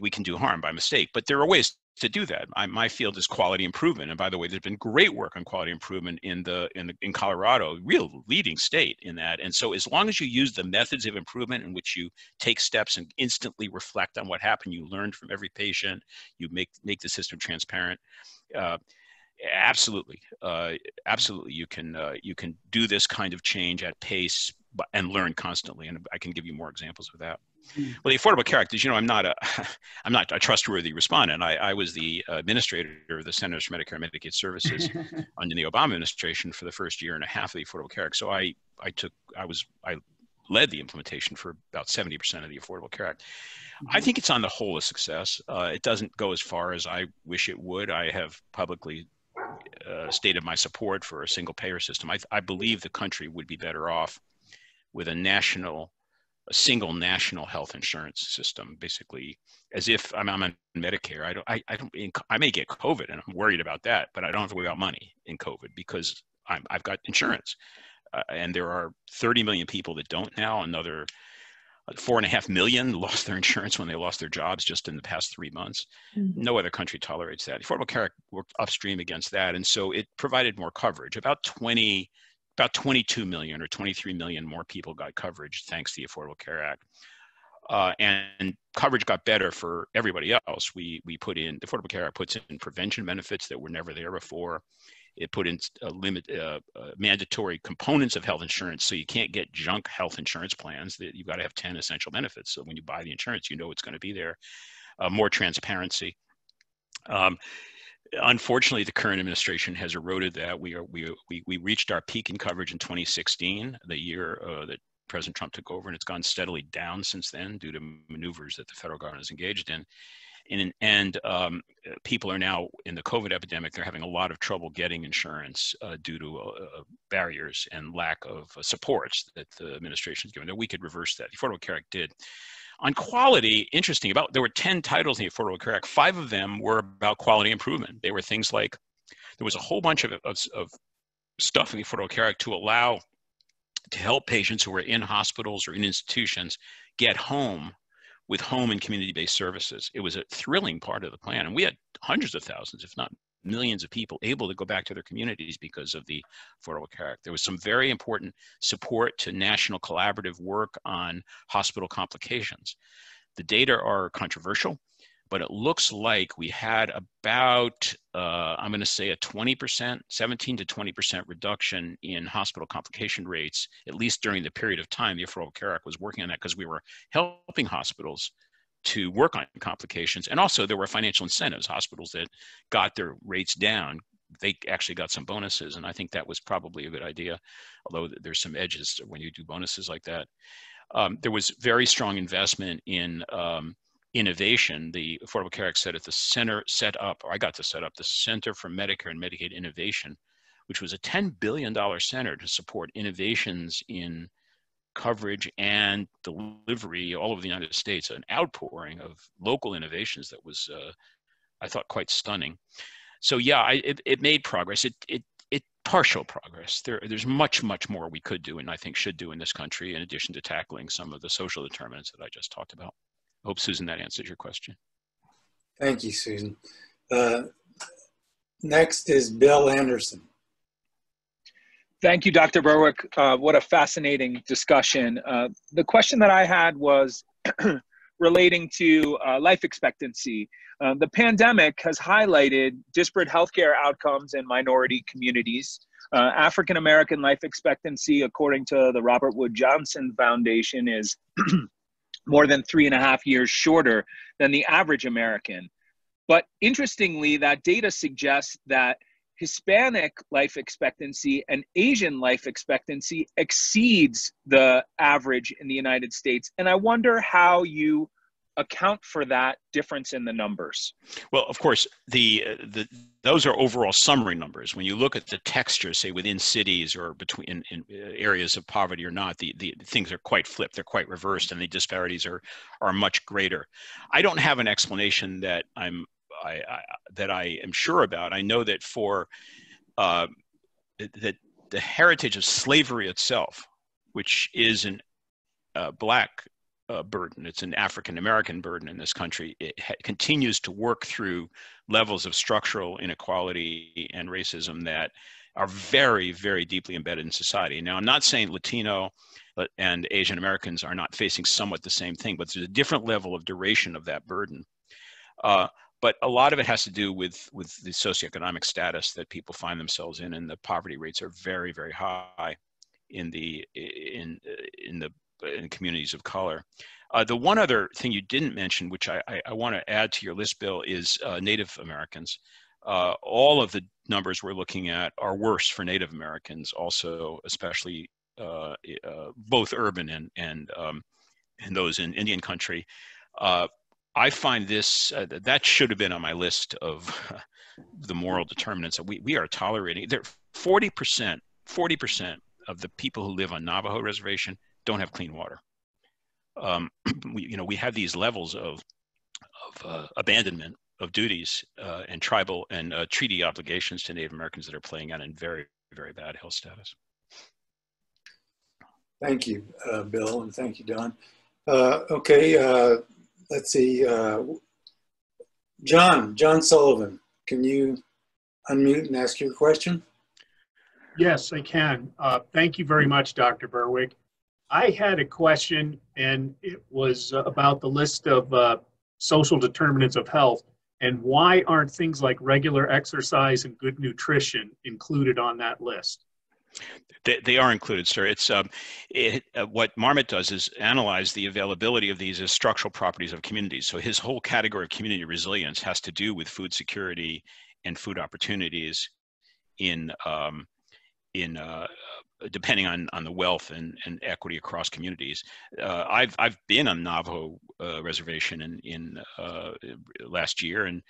we can do harm by mistake, but there are ways to do that. I, my field is quality improvement, and by the way, there's been great work on quality improvement in the in the, in Colorado, real leading state in that. And so, as long as you use the methods of improvement in which you take steps and instantly reflect on what happened, you learn from every patient, you make make the system transparent. Uh, absolutely, uh, absolutely, you can uh, you can do this kind of change at pace and learn constantly. And I can give you more examples of that. Hmm. Well, the Affordable Care Act, as you know, I'm not a, [LAUGHS] I'm not a trustworthy respondent. I, I was the administrator of the Centers for Medicare and Medicaid Services [LAUGHS] under the Obama administration for the first year and a half of the Affordable Care Act. So I, I took, I was, I led the implementation for about 70% of the Affordable Care Act. Mm-hmm. I think it's on the whole a success. Uh, it doesn't go as far as I wish it would. I have publicly uh, stated my support for a single payer system. I, I believe the country would be better off with a national a single national health insurance system, basically as if I'm, I'm on Medicare. I don't, I, I don't, I may get COVID and I'm worried about that, but I don't have to worry about money in COVID because I'm, I've got insurance. Uh, and there are 30 million people that don't now. Another uh, four and a half million [LAUGHS] lost their insurance when they lost their jobs just in the past three months. Mm-hmm. No other country tolerates that. Affordable Care Act worked upstream against that, and so it provided more coverage. About 20 about 22 million or 23 million more people got coverage thanks to the Affordable Care Act. Uh, and coverage got better for everybody else. We we put in the Affordable Care Act puts in prevention benefits that were never there before. It put in a limit uh, uh, mandatory components of health insurance, so you can't get junk health insurance plans. That you've got to have 10 essential benefits. So when you buy the insurance, you know it's going to be there. Uh, more transparency. Um, unfortunately, the current administration has eroded that. We are we we, we reached our peak in coverage in 2016, the year uh, that President Trump took over, and it's gone steadily down since then due to maneuvers that the federal government has engaged in. And, and um, people are now in the COVID epidemic. They're having a lot of trouble getting insurance uh, due to uh, barriers and lack of uh, supports that the administration is giving. That we could reverse that. The Affordable Care Act did. On quality, interesting, about there were 10 titles in the Affordable Care Act. Five of them were about quality improvement. They were things like there was a whole bunch of, of, of stuff in the Affordable Care Act to allow to help patients who were in hospitals or in institutions get home with home and community-based services. It was a thrilling part of the plan, and we had hundreds of thousands, if not millions of people able to go back to their communities because of the Affordable Care Act. There was some very important support to national collaborative work on hospital complications. The data are controversial, but it looks like we had about, uh, I'm going to say a 20%, 17 to 20% reduction in hospital complication rates, at least during the period of time the Affordable Care Act was working on that because we were helping hospitals to work on complications. And also, there were financial incentives. Hospitals that got their rates down, they actually got some bonuses. And I think that was probably a good idea, although there's some edges when you do bonuses like that. Um, there was very strong investment in um, innovation. The Affordable Care Act said at the center set up, or I got to set up the Center for Medicare and Medicaid Innovation, which was a $10 billion center to support innovations in coverage and delivery all over the United States, an outpouring of local innovations that was, uh, I thought, quite stunning. So yeah, I, it, it made progress. It, it, it partial progress. There, there's much, much more we could do and I think should do in this country in addition to tackling some of the social determinants that I just talked about. I hope, Susan, that answers your question. Thank you, Susan. Uh, next is Bill Anderson. Thank you, Dr. Berwick. Uh, what a fascinating discussion. Uh, the question that I had was [CLEARS THROAT] relating to uh, life expectancy. Uh, the pandemic has highlighted disparate healthcare outcomes in minority communities. Uh, African American life expectancy, according to the Robert Wood Johnson Foundation, is [CLEARS THROAT] more than three and a half years shorter than the average American. But interestingly, that data suggests that Hispanic life expectancy and Asian life expectancy exceeds the average in the United States. And I wonder how you account for that difference in the numbers? Well, of course, the, the those are overall summary numbers. When you look at the texture, say within cities or between in, in uh, areas of poverty or not, the, the things are quite flipped. They're quite reversed, and the disparities are are much greater. I don't have an explanation that I'm I, I, that I am sure about. I know that for uh, that the heritage of slavery itself, which is an uh, black uh, burden. It's an African American burden in this country. It continues to work through levels of structural inequality and racism that are very, very deeply embedded in society. Now, I'm not saying Latino and Asian Americans are not facing somewhat the same thing, but there's a different level of duration of that burden. Uh, but a lot of it has to do with with the socioeconomic status that people find themselves in, and the poverty rates are very, very high in the in in the in communities of color. Uh, the one other thing you didn't mention, which I, I, I want to add to your list, Bill, is uh, Native Americans. Uh, all of the numbers we're looking at are worse for Native Americans, also, especially uh, uh, both urban and and um, and those in Indian country. Uh, I find this that should have been on my list of [LAUGHS] the moral determinants that we, we are tolerating. There, 40%, 40% of the people who live on Navajo reservation don't have clean water. Um, [CLEARS THROAT] we, you know, we have these levels of, of uh, abandonment of duties uh, and tribal and uh, treaty obligations to Native Americans that are playing out in very, very bad health status. Thank you, uh, Bill, and thank you, Don. Uh, okay, uh, let's see. John, John Sullivan, can you unmute and ask your question? Yes, I can. Uh, thank you very much, Dr. Berwick. I had a question, and it was about the list of uh, social determinants of health, and why aren't things like regular exercise and good nutrition included on that list? They, they are included, sir. It's um, it, uh, what Marmot does is analyze the availability of these as structural properties of communities. So his whole category of community resilience has to do with food security and food opportunities in um, in uh, depending on, on the wealth and, and equity across communities. Uh, I've, I've been on Navajo uh, reservation in, in uh, last year and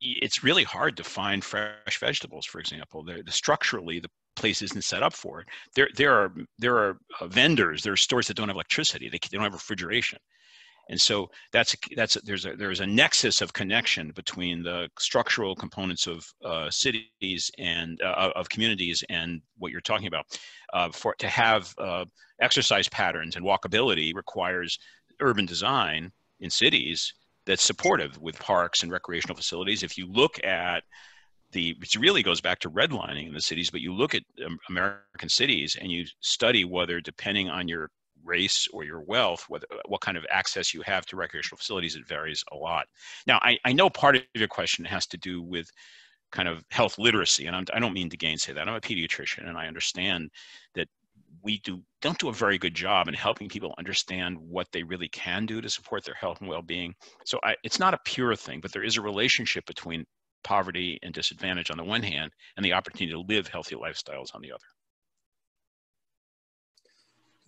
it's really hard to find fresh vegetables, for example. The, the structurally, the place isn't set up for it. There, there are, there are uh, vendors, there are stores that don't have electricity. They, they don't have refrigeration and so that's that's there's a there's a nexus of connection between the structural components of uh, cities and uh, of communities and what you're talking about. Uh, for to have uh, exercise patterns and walkability requires urban design in cities that's supportive with parks and recreational facilities. If you look at the, it really goes back to redlining in the cities, but you look at um, American cities and you study whether, depending on your race or your wealth, what, what kind of access you have to recreational facilities, it varies a lot. Now, I, I know part of your question has to do with kind of health literacy, and I'm, I do not mean to gainsay that. I'm a pediatrician, and I understand that we do don't do a very good job in helping people understand what they really can do to support their health and well-being. So I, it's not a pure thing, but there is a relationship between poverty and disadvantage on the one hand, and the opportunity to live healthy lifestyles on the other.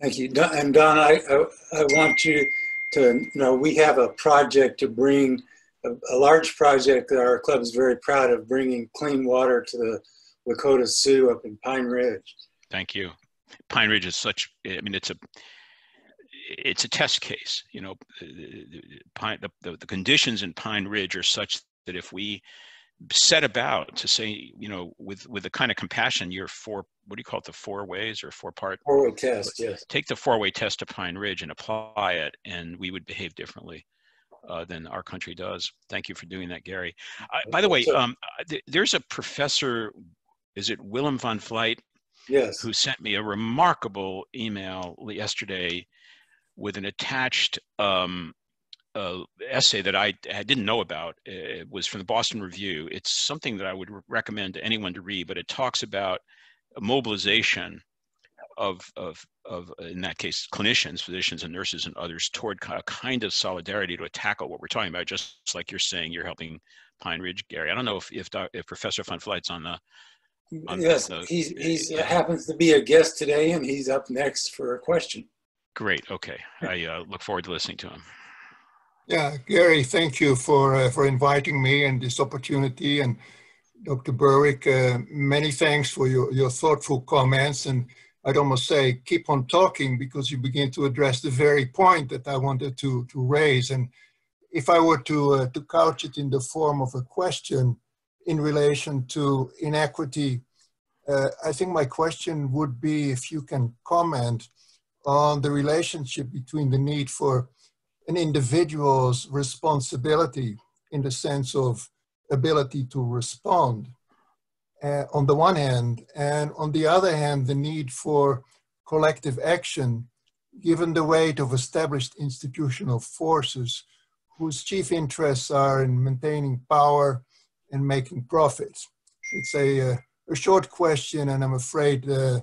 Thank you. And Don, I, I, I, want you to know we have a project to bring, a, a, large project that our club is very proud of, bringing clean water to the Lakota Sioux up in Pine Ridge. Thank you. Pine Ridge is such, I mean, it's a, it's a test case. You know, the, the, the, the conditions in Pine Ridge are such that if we set about to say, you know, with with the kind of compassion your four, what do you call it, the four ways or four part four way test, yes. Take the four way test to Pine Ridge and apply it, and we would behave differently. Uh, than our country does. Thank you for doing that, Gary. Uh, by the way, um, th there's a professor, is it Willem van Vliet? Yes. Who sent me a remarkable email yesterday with an attached um, uh, essay that I, I, didn't know about. It was from the Boston Review. It's something that I would recommend to anyone to read, but it talks about mobilization of, of, of, in that case, clinicians, physicians, and nurses and others toward a kind of solidarity to tackle what we're talking about, just like you're saying you're helping Pine Ridge, Gary. I don't know if, if, if Professor Van Vliet's on the on yes, the, he's, he's yeah. happens to be a guest today, and he's up next for a question. Great. Okay. I uh, look forward to listening to him. Yeah, Gary, thank you for uh, for inviting me and this opportunity. And Dr. Berwick, uh, many thanks for your, your thoughtful comments. And I'd almost say keep on talking because you begin to address the very point that I wanted to, to raise. And if I were to, uh, to couch it in the form of a question in relation to inequity, uh, I think my question would be if you can comment on the relationship between the need for an individual's responsibility in the sense of ability to respond uh, on the one hand, and on the other hand, the need for collective action given the weight of established institutional forces whose chief interests are in maintaining power and making profits. It's a, uh, a short question, and I'm afraid uh,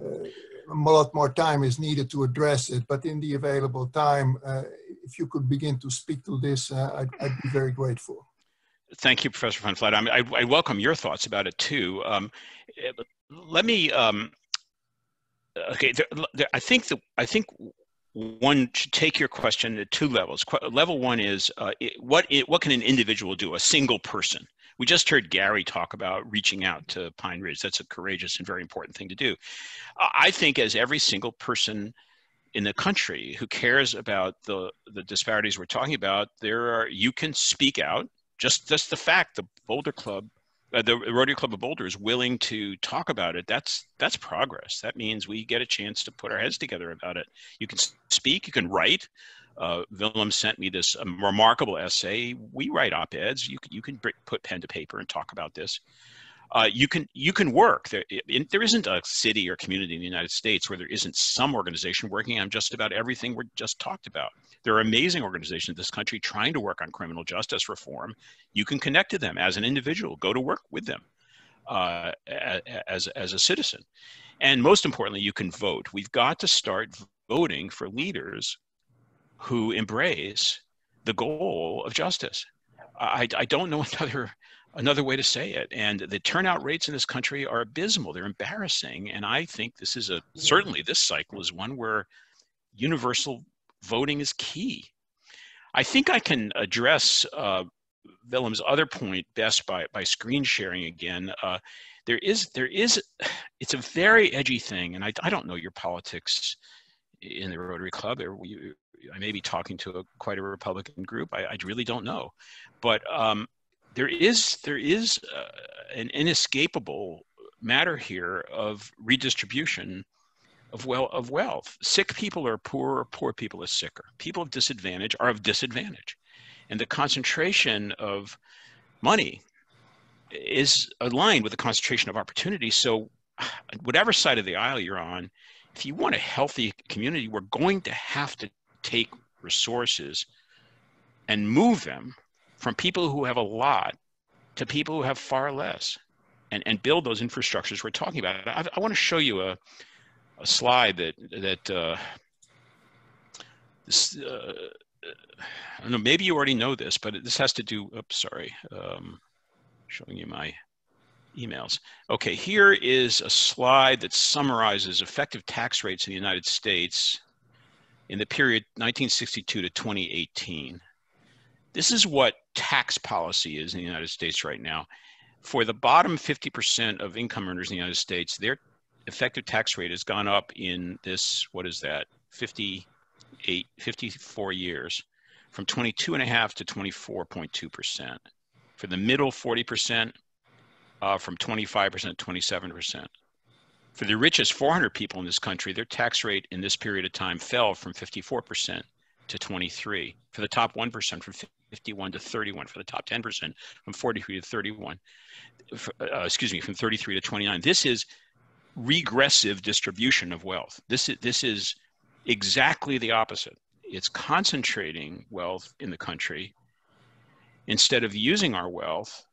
uh, a lot more time is needed to address it. But in the available time, uh, if you could begin to speak to this, uh, I'd, I'd, be very grateful. Thank you, Professor Van Vliet. I, I, I welcome your thoughts about it too. Um, let me. Um, okay, there, there, I think the I think one should take your question at two levels. Level one is uh, it, what it, what can an individual do, a single person? We just heard Gary talk about reaching out to Pine Ridge. That's a courageous and very important thing to do. I think as every single person in the country who cares about the the disparities we're talking about, there are you can speak out. Just just the fact the Boulder Club uh, the Rotary Club of Boulder is willing to talk about it, that's that's progress. That means we get a chance to put our heads together about it. You can speak, you can write. Uh, Willem sent me this um, remarkable essay. We write op-eds. You can, you can put pen to paper and talk about this. Uh, you can you can work. There, it, there isn't a city or community in the United States where there isn't some organization working on just about everything we're just talked about. There are amazing organizations in this country trying to work on criminal justice reform. You can connect to them as an individual. Go to work with them uh, as as a citizen, and most importantly, you can vote. We've got to start voting for leaders who embrace the goal of justice. I, I don't know [LAUGHS] another another way to say it. And the turnout rates in this country are abysmal. They're embarrassing. And I think this is a certainly this cycle is one where universal voting is key. I think I can address uh, Willem's other point best by by screen sharing again. Uh, there is there is [SIGHS] it's a very edgy thing, and I, I don't know your politics in the Rotary Club. Or you, I may be talking to a, quite a Republican group. I, I really don't know, but um, there is there is uh, an inescapable matter here of redistribution of well of wealth. Sick people are poor, poor people are sicker. People of disadvantage are of disadvantage, and the concentration of money is aligned with the concentration of opportunity. So, [SIGHS] whatever side of the aisle you're on, if you want a healthy community, we're going to have to take resources and move them from people who have a lot to people who have far less and, and build those infrastructures we're talking about. I, I want to show you a, a slide that, that uh, this, uh, I don't know, maybe you already know this, but this has to do, oops, sorry, um, showing you my emails. Okay, here is a slide that summarizes effective tax rates in the United States in the period 1962 to 2018. This is what tax policy is in the United States right now. For the bottom 50% of income earners in the United States, their effective tax rate has gone up in this, what is that, 58, 54 years, from 22.5 to 24.2%. For the middle 40%, uh, from 25% to 27%. For the richest 400 people in this country, their tax rate in this period of time fell from 54% to 23. For the top 1%, from 51 to 31 for the top 10%, from 43 to 31, uh, excuse me, from 33 to 29. This is regressive distribution of wealth. This is, this is exactly the opposite. It's concentrating wealth in the country instead of using our wealth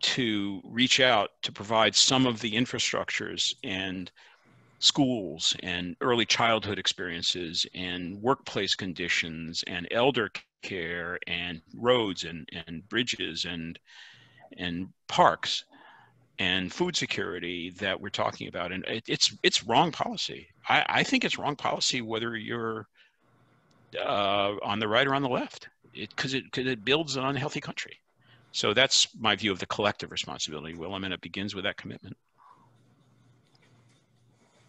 to reach out to provide some of the infrastructures and schools and early childhood experiences and workplace conditions and elder care and roads and, and bridges and and parks and food security that we're talking about. And it, it's it's wrong policy. I, I think it's wrong policy whether you're uh, on the right or on the left. Because it, it, it builds an unhealthy country. So that's my view of the collective responsibility willem and it begins with that commitment.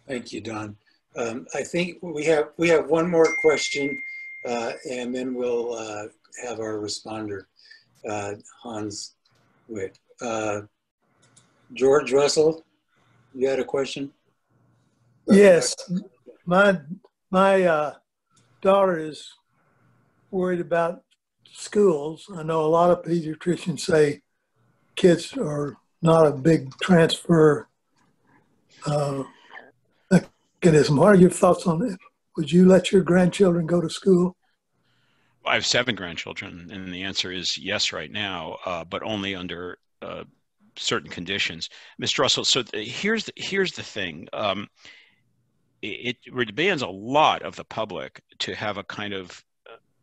Thank you, Don. Um, I think we have we have one more question, uh, and then we'll uh, have our responder, uh, Hans Wick. Uh, George Russell, you had a question? Yes, my my uh, daughter is worried about schools. I know a lot of pediatricians say kids are not a big transfer uh, mechanism. What are your thoughts on it? Would you let your grandchildren go to school? I have seven grandchildren, and the answer is yes right now, uh, but only under uh, certain conditions. Mr. Russell, so the, here's the, here's the thing. Um, it, it, demands a lot of the public to have a kind of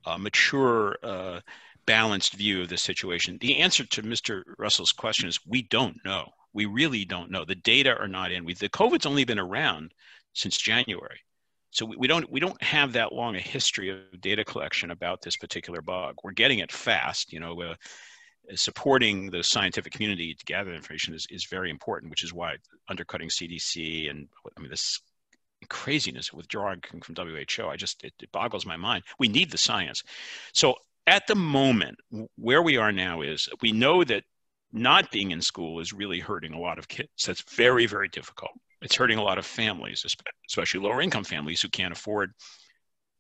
uh, mature, uh, balanced view of the situation. The answer to Mr. Russell's question is we don't know. We really don't know. The data are not in. We, the COVID's only been around since January. So we, we don't we don't have that long a history of data collection about this particular bug. We're getting it fast. You know, uh, supporting the scientific community to gather information is, is very important, which is why undercutting CDC and I mean this craziness withdrawing from WHO. I just it, it boggles my mind. We need the science. So at the moment, where we are now is we know that not being in school is really hurting a lot of kids. That's very very difficult it's hurting a lot of families, especially lower income families who can't afford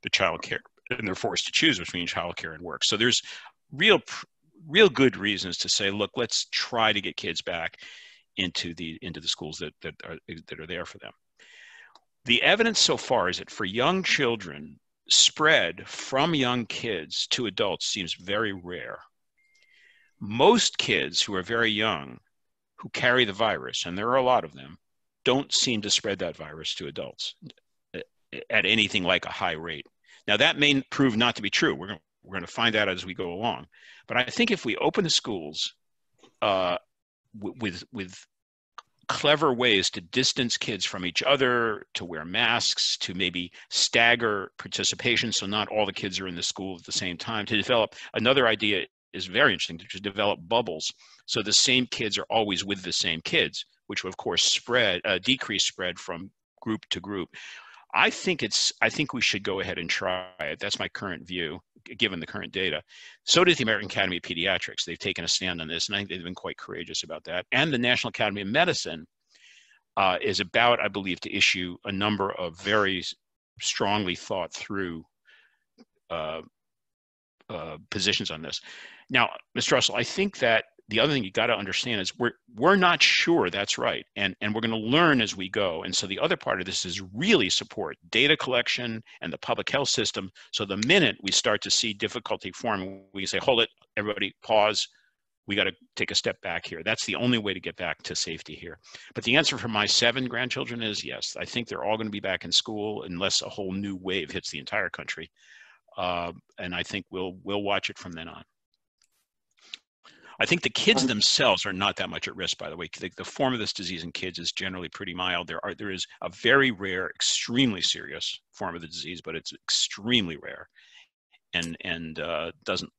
the child care and they're forced to choose between child care and work. So there's real, real good reasons to say, look, let's try to get kids back into the into the schools that that are that are there for them. The evidence so far is that for young children, spread from young kids to adults seems very rare. Most kids who are very young who carry the virus, and there are a lot of them, don't seem to spread that virus to adults at anything like a high rate. Now, that may prove not to be true. We're going we're to find out as we go along. But I think if we open the schools uh, with, with clever ways to distance kids from each other, to wear masks, to maybe stagger participation so not all the kids are in the school at the same time, to develop another idea is very interesting to develop bubbles so the same kids are always with the same kids which will of course spread, uh, decrease spread from group to group. I think it's. I think we should go ahead and try it. That's my current view, given the current data. So does the American Academy of Pediatrics. They've taken a stand on this, and I think they've been quite courageous about that. And the National Academy of Medicine uh, is about, I believe, to issue a number of very strongly thought through uh, uh, positions on this. Now, Mr. Russell, I think that the other thing you got to understand is we're we're not sure that's right and and we're going to learn as we go and so the other part of this is really support data collection and the public health system so the minute we start to see difficulty form we say hold it everybody pause we got to take a step back here that's the only way to get back to safety here but the answer for my seven grandchildren is yes i think they're all going to be back in school unless a whole new wave hits the entire country uh, and i think we'll we'll watch it from then on I think the kids themselves are not that much at risk, by the way. The, the, form of this disease in kids is generally pretty mild. There are there is a very rare, extremely serious form of the disease, but it's extremely rare, and and uh, doesn't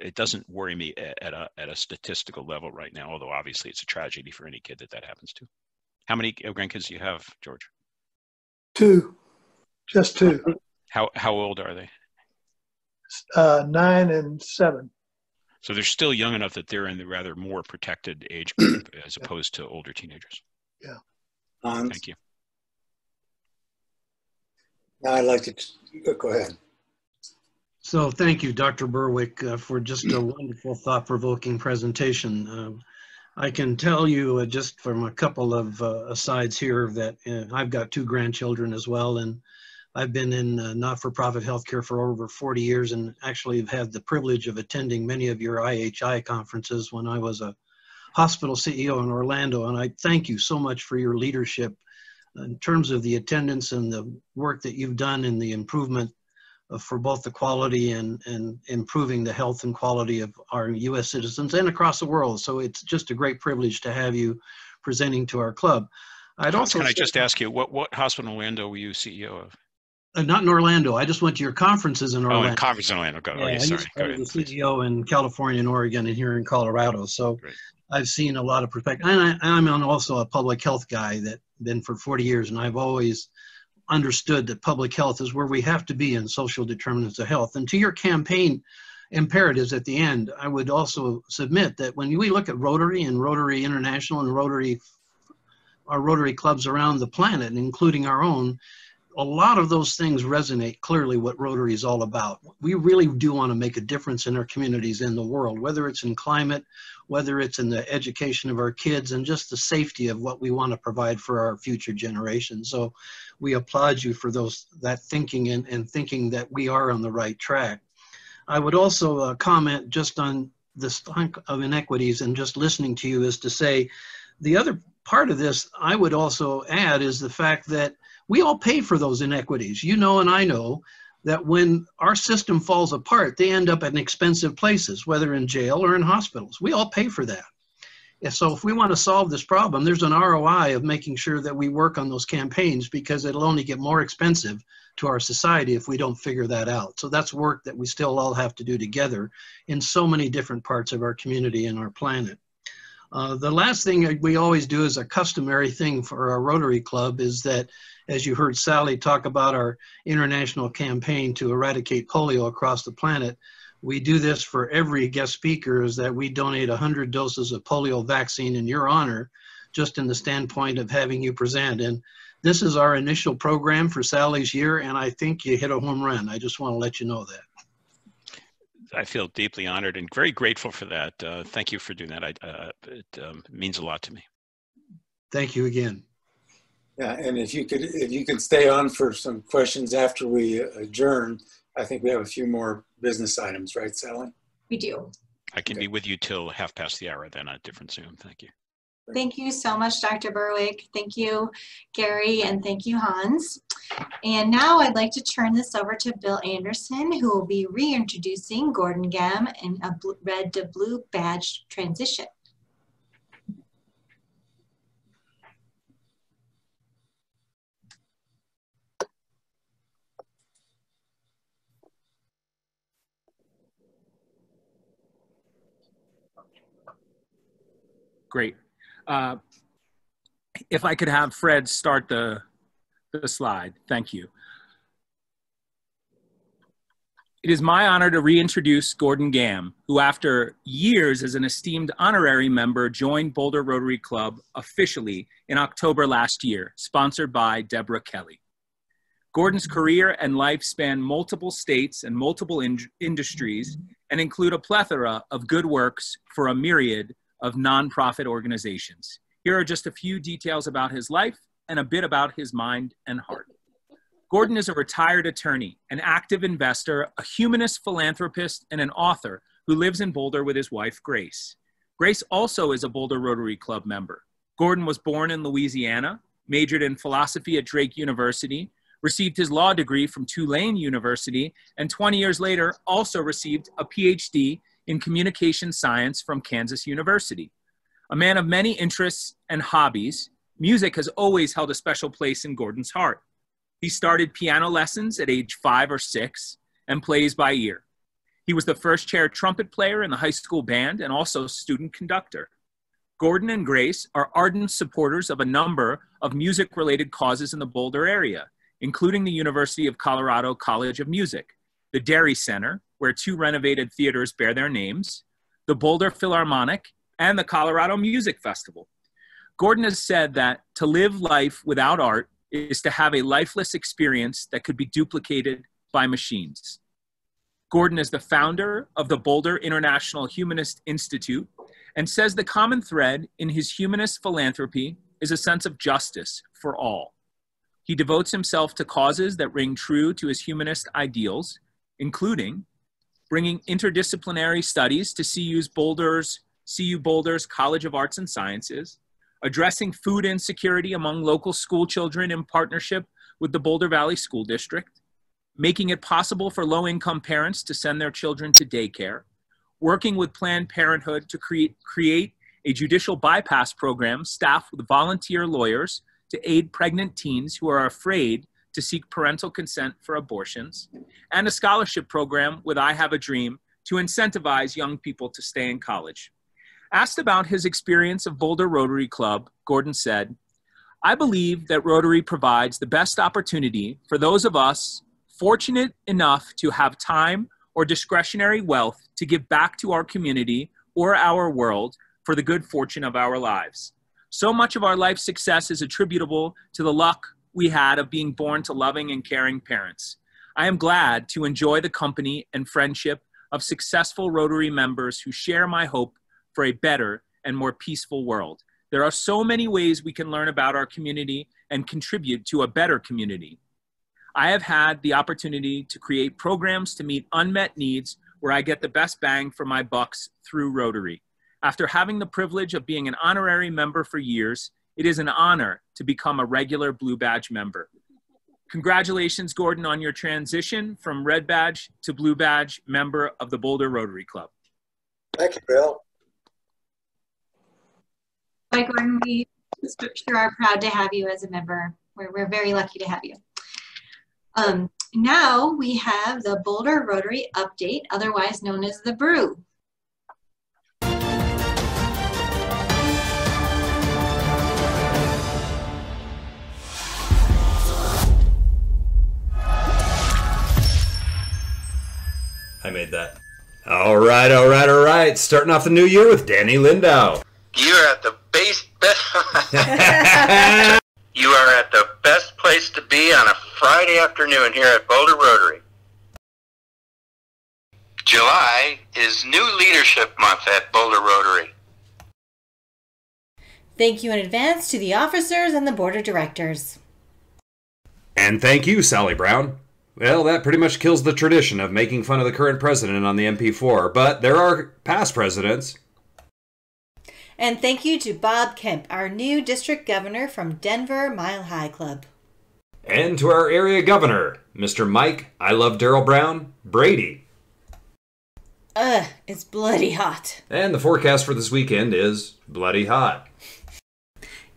it doesn't worry me at a at a statistical level right now. Although obviously it's a tragedy for any kid that that happens to. How many grandkids do you have, George? Two, just two. How how old are they? Uh, nine and seven. So they're still young enough that they're in the rather more protected age group [CLEARS THROAT] as opposed to older teenagers. Yeah. Um, Thank you. Now I'd like to go ahead. So thank you, Dr. Berwick, uh, for just a wonderful, thought-provoking presentation. Um, I can tell you uh, just from a couple of uh, asides here that uh, I've got two grandchildren as well, and I've been in uh, not-for-profit healthcare for over 40 years and actually have had the privilege of attending many of your IHI conferences when I was a hospital CEO in Orlando. And I thank you so much for your leadership in terms of the attendance and the work that you've done in the improvement for both the quality and, and improving the health and quality of our US citizens and across the world. So it's just a great privilege to have you presenting to our club. I'd also Can I just ask you, what, what hospital in Orlando were you CEO of? Uh, not in Orlando. I just went to your conferences in Orlando. Oh, in conference in Orlando. Go, yeah, okay, sorry. Go ahead. the CEO in California and Oregon and here in Colorado. So Great. I've seen a lot of perspective. And I, am also a public health guy that been for 40 years, and I've always understood that public health is where we have to be in social determinants of health. And to your campaign imperatives at the end, I would also submit that when we look at Rotary and Rotary International and Rotary, our Rotary clubs around the planet, including our own, a lot of those things resonate clearly what Rotary is all about. We really do want to make a difference in our communities in the world, whether it's in climate, whether it's in the education of our kids, and just the safety of what we want to provide for our future generations. So we applaud you for those that thinking and, and thinking that we are on the right track. I would also uh, comment just on this of inequities and just listening to you is to say the other part of this I would also add is the fact that we all pay for those inequities. You know, and I know that when our system falls apart, they end up in expensive places, whether in jail or in hospitals. We all pay for that. And so if we want to solve this problem, there's an ROI of making sure that we work on those campaigns because it'll only get more expensive to our society if we don't figure that out. So that's work that we still all have to do together in so many different parts of our community and our planet. Uh, the last thing we always do as a customary thing for our Rotary Club is that, as you heard Sally talk about our international campaign to eradicate polio across the planet, we do this for every guest speaker is that we donate 100 doses of polio vaccine in your honor, just in the standpoint of having you present. And this is our initial program for Sally's year, and I think you hit a home run. I just want to let you know that. I feel deeply honored and very grateful for that. Uh, thank you for doing that. I, uh, it um, means a lot to me. Thank you again. Yeah, and if you could, if you could stay on for some questions after we adjourn, I think we have a few more business items, right, Sally? We do. I can okay. be with you till half past the hour, then a different Zoom. Thank you. Thank you so much, Dr. Berwick. Thank you, Gary, and thank you, Hans. And now I'd like to turn this over to Bill Anderson, who will be reintroducing Gordon Gamm in a red to blue badge transition. Great. Uh, if I could have Fred start the, the slide, thank you. It is my honor to reintroduce Gordon Gamm, who after years as an esteemed honorary member joined Boulder Rotary Club officially in October last year, sponsored by Deborah Kelly. Gordon's career and life span multiple states and multiple in industries and include a plethora of good works for a myriad of nonprofit organizations. Here are just a few details about his life and a bit about his mind and heart. Gordon is a retired attorney, an active investor, a humanist philanthropist, and an author who lives in Boulder with his wife, Grace. Grace also is a Boulder Rotary Club member. Gordon was born in Louisiana, majored in philosophy at Drake University, received his law degree from Tulane University, and 20 years later also received a PhD in communication science from Kansas University. A man of many interests and hobbies, music has always held a special place in Gordon's heart. He started piano lessons at age five or six and plays by ear. He was the first chair trumpet player in the high school band and also student conductor. Gordon and Grace are ardent supporters of a number of music related causes in the Boulder area, including the University of Colorado College of Music, the Dairy Center, where two renovated theaters bear their names, the Boulder Philharmonic, and the Colorado Music Festival. Gordon has said that to live life without art is to have a lifeless experience that could be duplicated by machines. Gordon is the founder of the Boulder International Humanist Institute and says the common thread in his humanist philanthropy is a sense of justice for all. He devotes himself to causes that ring true to his humanist ideals, including bringing interdisciplinary studies to CU's Boulder's, CU Boulder's College of Arts and Sciences, addressing food insecurity among local school children in partnership with the Boulder Valley School District, making it possible for low income parents to send their children to daycare, working with Planned Parenthood to create, create a judicial bypass program staffed with volunteer lawyers to aid pregnant teens who are afraid to seek parental consent for abortions, and a scholarship program with I Have a Dream to incentivize young people to stay in college. Asked about his experience of Boulder Rotary Club, Gordon said, I believe that Rotary provides the best opportunity for those of us fortunate enough to have time or discretionary wealth to give back to our community or our world for the good fortune of our lives. So much of our life's success is attributable to the luck we had of being born to loving and caring parents. I am glad to enjoy the company and friendship of successful Rotary members who share my hope for a better and more peaceful world. There are so many ways we can learn about our community and contribute to a better community. I have had the opportunity to create programs to meet unmet needs where I get the best bang for my bucks through Rotary. After having the privilege of being an honorary member for years, it is an honor to become a regular Blue Badge member. Congratulations, Gordon, on your transition from Red Badge to Blue Badge member of the Boulder Rotary Club. Thank you, Bill. Hi, Gordon. We sure are proud to have you as a member. We're, we're very lucky to have you. Um, now we have the Boulder Rotary Update, otherwise known as the Brew. I made that. All right, all right, all right. Starting off the new year with Danny Lindau. You're at the base best. [LAUGHS] you are at the best place to be on a Friday afternoon here at Boulder Rotary. July is New Leadership Month at Boulder Rotary. Thank you in advance to the officers and the board of directors. And thank you, Sally Brown. Well, that pretty much kills the tradition of making fun of the current president on the MP4, but there are past presidents. And thank you to Bob Kemp, our new district governor from Denver Mile High Club. And to our area governor, Mr. Mike, I love Daryl Brown, Brady. Ugh, it's bloody hot. And the forecast for this weekend is bloody hot.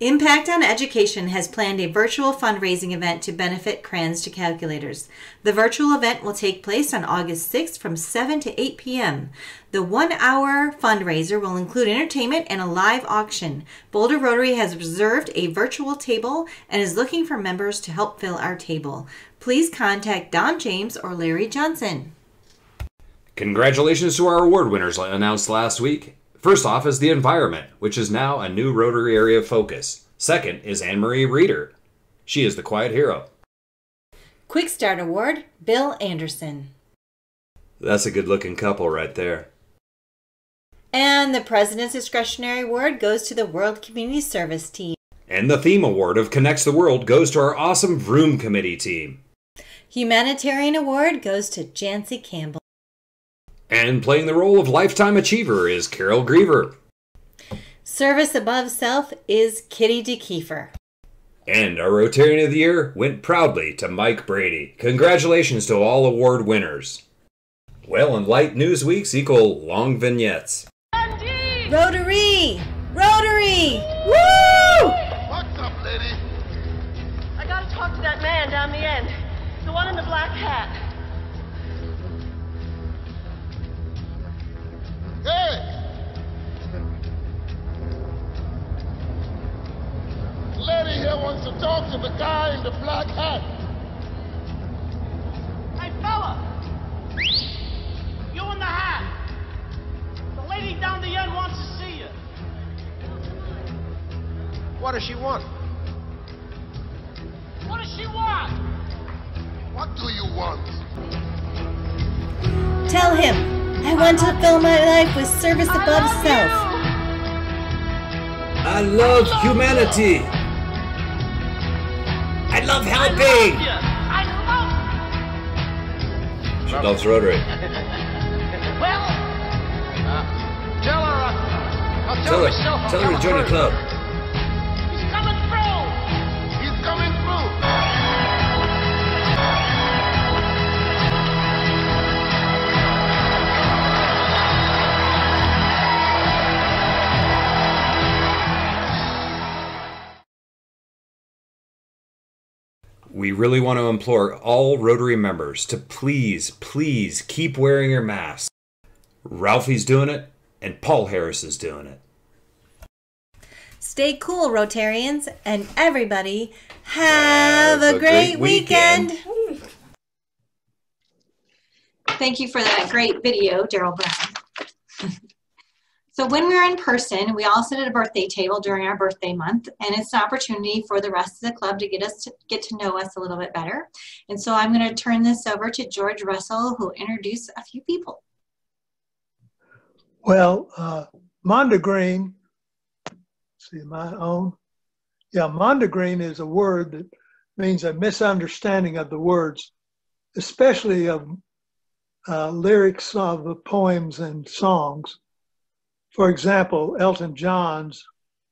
Impact on Education has planned a virtual fundraising event to benefit Crayons to Calculators. The virtual event will take place on August 6th from 7 to 8 p.m. The one hour fundraiser will include entertainment and a live auction. Boulder Rotary has reserved a virtual table and is looking for members to help fill our table. Please contact Don James or Larry Johnson. Congratulations to our award winners announced last week. First off is the environment, which is now a new Rotary area of focus. Second is Anne Marie Reeder. She is the quiet hero. Quick Start Award, Bill Anderson. That's a good looking couple right there. And the President's Discretionary Award goes to the World Community Service Team. And the theme award of Connects the World goes to our awesome Vroom Committee team. Humanitarian Award goes to Jancy Campbell. And playing the role of Lifetime Achiever is Carol Griever. Service Above Self is Kitty DeKeefer. And our Rotarian of the Year went proudly to Mike Brady. Congratulations to all award winners. Well, and light news weeks equal long vignettes. Rotary! Rotary! Woo! What's up, lady? I gotta talk to that man down the end. The one in the black hat. Hey! Lady here wants to talk to the guy in the black hat. Hey, fella! You in the hat! The lady down the end wants to see you. What does she want? What does she want? What do you want? Tell him, I want to fill my life with service above self. I love humanity. I love helping. I love She loves Rotary. [LAUGHS] Well, Tell her, uh, I'll Tell her, tell her to join the club. We really want to implore all Rotary members to please, please keep wearing your mask. Ralphie's doing it, and Paul Harris is doing it. Stay cool, Rotarians, and everybody have, a, great, weekend. Thank you for that great video, Daryl Brown. So when we're in person, we all sit at a birthday table during our birthday month, and it's an opportunity for the rest of the club to get us to get to know us a little bit better. And so I'm going to turn this over to George Russell, who will introduce a few people. Well, uh, mondegreen, see my own. Yeah, mondegreen is a word that means a misunderstanding of the words, especially of uh, lyrics of the poems and songs. For example, Elton John's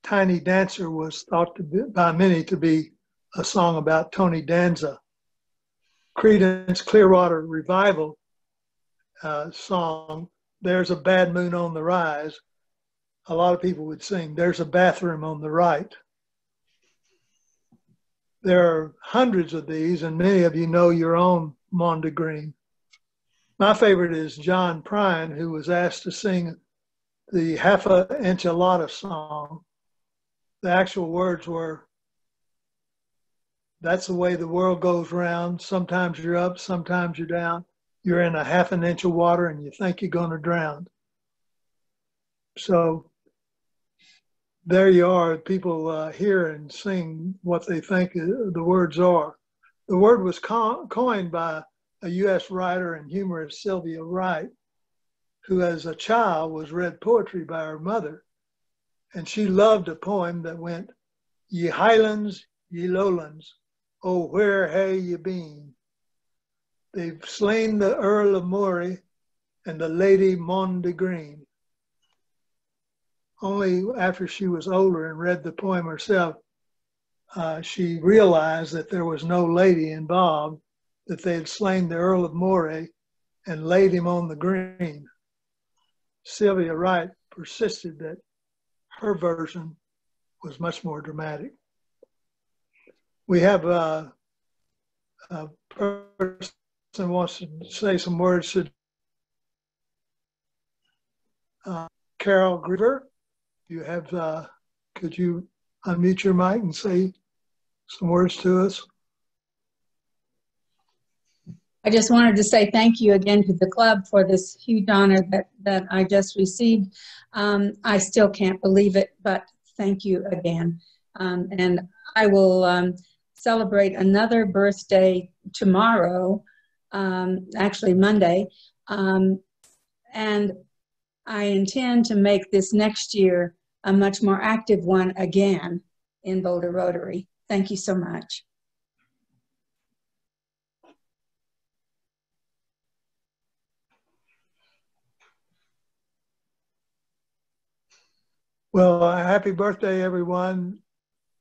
Tiny Dancer was thought be, by many to be a song about Tony Danza. Creedence Clearwater Revival uh, song, There's a Bad Moon on the Rise, a lot of people would sing, There's a Bathroom on the Right. There are hundreds of these, and many of you know your own Mondegreen. My favorite is John Prine, who was asked to sing the half a enchilada song. The actual words were, that's the way the world goes round. Sometimes you're up, sometimes you're down. You're in a half an inch of water and you think you're going to drown. So there you are. People uh, hear and sing what they think the words are. The word was co- coined by a U.S. writer and humorist, Sylvia Wright, who as a child was read poetry by her mother. And she loved a poem that went, Ye highlands, ye lowlands, oh, where hae ye been? They've slain the Earl of Moray and the Lady Mondegreen. Only after she was older and read the poem herself, uh, she realized that there was no lady involved, that they had slain the Earl of Moray and laid him on the green. Sylvia Wright persisted that her version was much more dramatic. We have a, a person wants to say some words to uh, Carol Griever. You have, uh, could you unmute your mic and say some words to us? I just wanted to say thank you again to the club for this huge honor that, that I just received. Um, I still can't believe it, but thank you again. Um, and I will um, celebrate another birthday tomorrow, um, actually Monday. Um, and I intend to make this next year a much more active one again in Boulder Rotary. Thank you so much. Well, uh, happy birthday, everyone.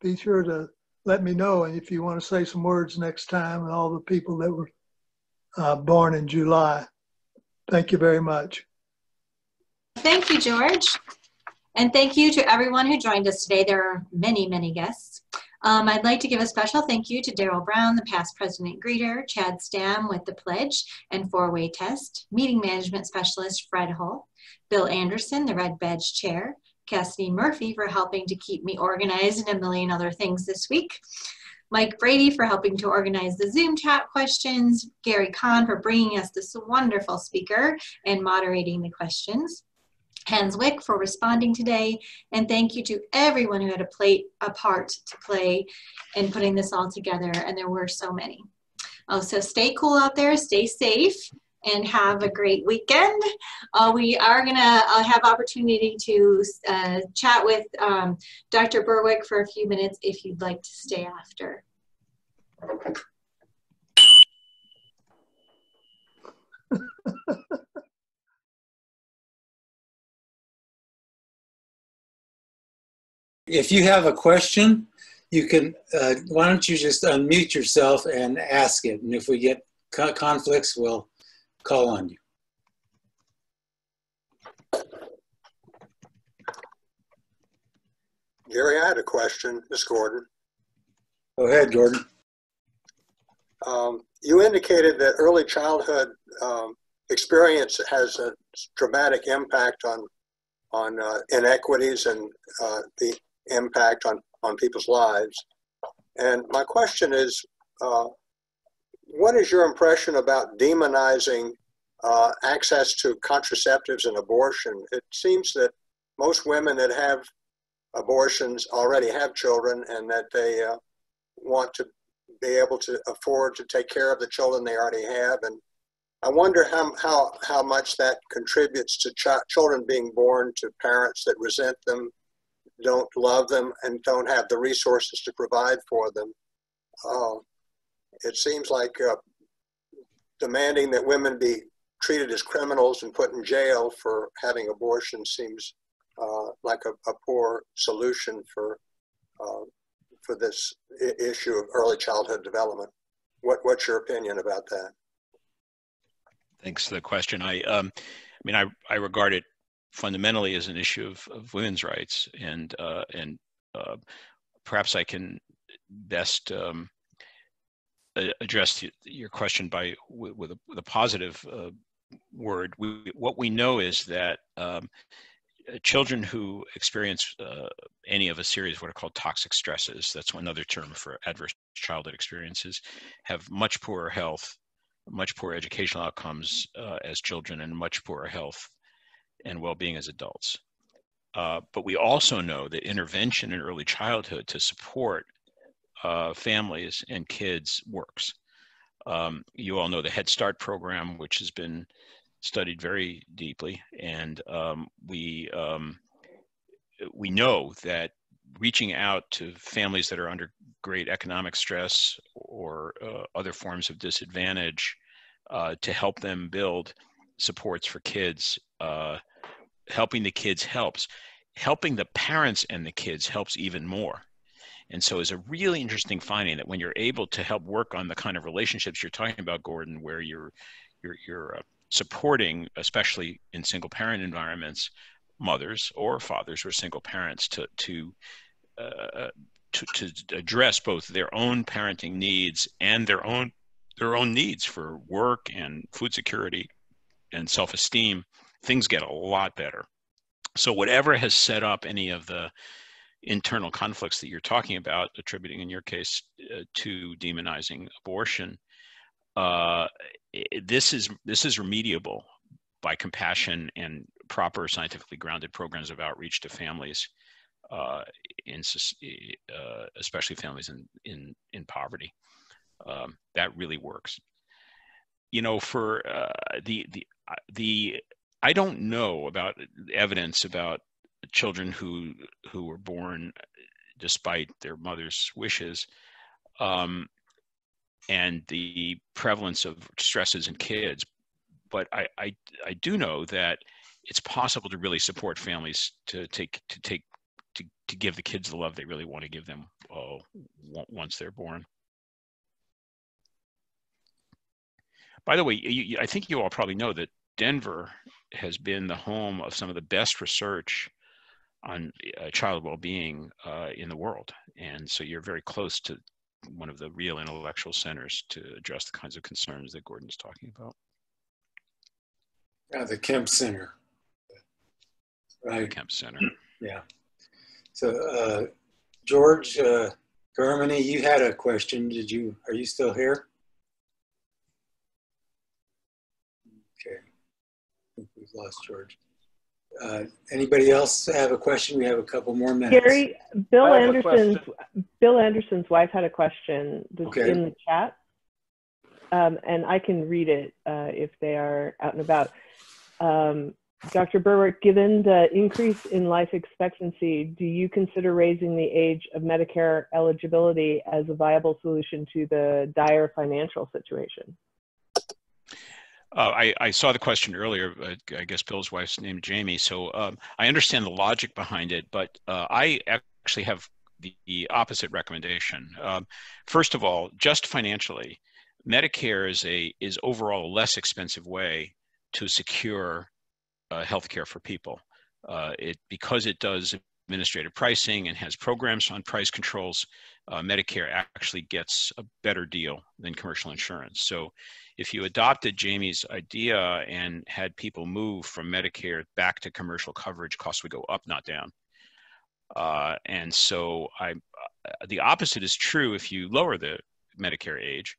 Be sure to let me know and if you want to say some words next time and all the people that were uh, born in July. Thank you very much. Thank you, George. And thank you to everyone who joined us today. There are many, many guests. Um, I'd like to give a special thank you to Daryl Brown, the past president greeter, Chad Stam with the pledge and four-way test, meeting management specialist Fred Hull, Bill Anderson, the red badge chair, Cassidy Murphy for helping to keep me organized and a million other things this week. Mike Brady for helping to organize the Zoom chat questions, Gary Kahn for bringing us this wonderful speaker and moderating the questions, Hans Wick for responding today, and thank you to everyone who had a, play, a part to play in putting this all together, and there were so many. Oh, so stay cool out there, stay safe, and have a great weekend. Uh, we are going to uh, have opportunity to uh, chat with um, Dr. Berwick for a few minutes if you'd like to stay after. if you have a question, you can, uh, why don't you just unmute yourself and ask it? And if we get co conflicts, we'll call on you. Gary, I had a question. This Gordon. Go ahead, Gordon. Um, you indicated that early childhood um, experience has a dramatic impact on on uh, inequities and uh, the impact on, on people's lives. And my question is, uh, what is your impression about demonizing uh, access to contraceptives and abortion? It seems that most women that have abortions already have children and that they uh, want to be able to afford to take care of the children they already have. And I wonder how, how, how much that contributes to ch- children being born to parents that resent them, don't love them, and don't have the resources to provide for them. Uh, it seems like uh, demanding that women be treated as criminals and put in jail for having abortion seems uh, like a, a, poor solution for uh, for this issue of early childhood development. What, what's your opinion about that? Thanks for the question. I, um, I mean, I, I regard it fundamentally as an issue of, of women's rights, and uh, and uh, perhaps I can best um, address your question by with, a, with a positive uh, word. We, what we know is that um, uh, children who experience uh, any of a series of what are called toxic stresses, that's another term for adverse childhood experiences, have much poorer health, much poorer educational outcomes uh, as children, and much poorer health and well-being as adults. Uh, but we also know that intervention in early childhood to support uh, families and kids works. Um, you all know the Head Start program, which has been studied very deeply, and um, we um, we know that reaching out to families that are under great economic stress or uh, other forms of disadvantage uh, to help them build supports for kids, uh, helping the kids helps. Helping the parents and the kids helps even more. And so, it's a really interesting finding that when you're able to help work on the kind of relationships you're talking about, Gordon, where you're you're you're uh, supporting, especially in single parent environments, mothers or fathers or single parents to to, uh, to to address both their own parenting needs and their own their own needs for work and food security and self-esteem things get a lot better. So whatever has set up any of the internal conflicts that you're talking about attributing in your case uh, to demonizing abortion uh, this is this is remediable by compassion and proper scientifically grounded programs of outreach to families, uh, in uh, especially families in in in poverty. Um, that really works. You know, for uh, the the uh, the I don't know about evidence about children who who were born despite their mother's wishes. Um, and the prevalence of stresses in kids. But I, I, I do know that it's possible to really support families to take to take to, to give the kids the love they really want to give them uh, once they're born. By the way, you, I think you all probably know that Denver has been the home of some of the best research on uh, child well-being uh, in the world, and so you're very close to one of the real intellectual centers to address the kinds of concerns that Gordon's talking about. Yeah, the Kempe Center. Right. Kempe Center. Yeah. So, uh, George uh, Germany, you had a question. Did you? Are you still here? Okay. I think we've lost George. Uh, anybody else have a question? We have a couple more minutes. Gary, Bill Anderson's Bill Anderson's wife had a question okay. in the chat, um, and I can read it uh, if they are out and about. Um, Dr. Berwick, given the increase in life expectancy, do you consider raising the age of Medicare eligibility as a viable solution to the dire financial situation? Uh, I, I, saw the question earlier. Uh, I guess Bill's wife's named Jamie, so um, I understand the logic behind it, but uh, I actually have the, the opposite recommendation. Um, first of all, just financially, Medicare is a is overall a less expensive way to secure uh, health care for people. Uh, it because it does administrative pricing and has programs on price controls. Uh, Medicare actually gets a better deal than commercial insurance. So if you adopted Jamie's idea and had people move from Medicare back to commercial coverage, costs would go up, not down. Uh, and so I, uh, the opposite is true if you lower the Medicare age.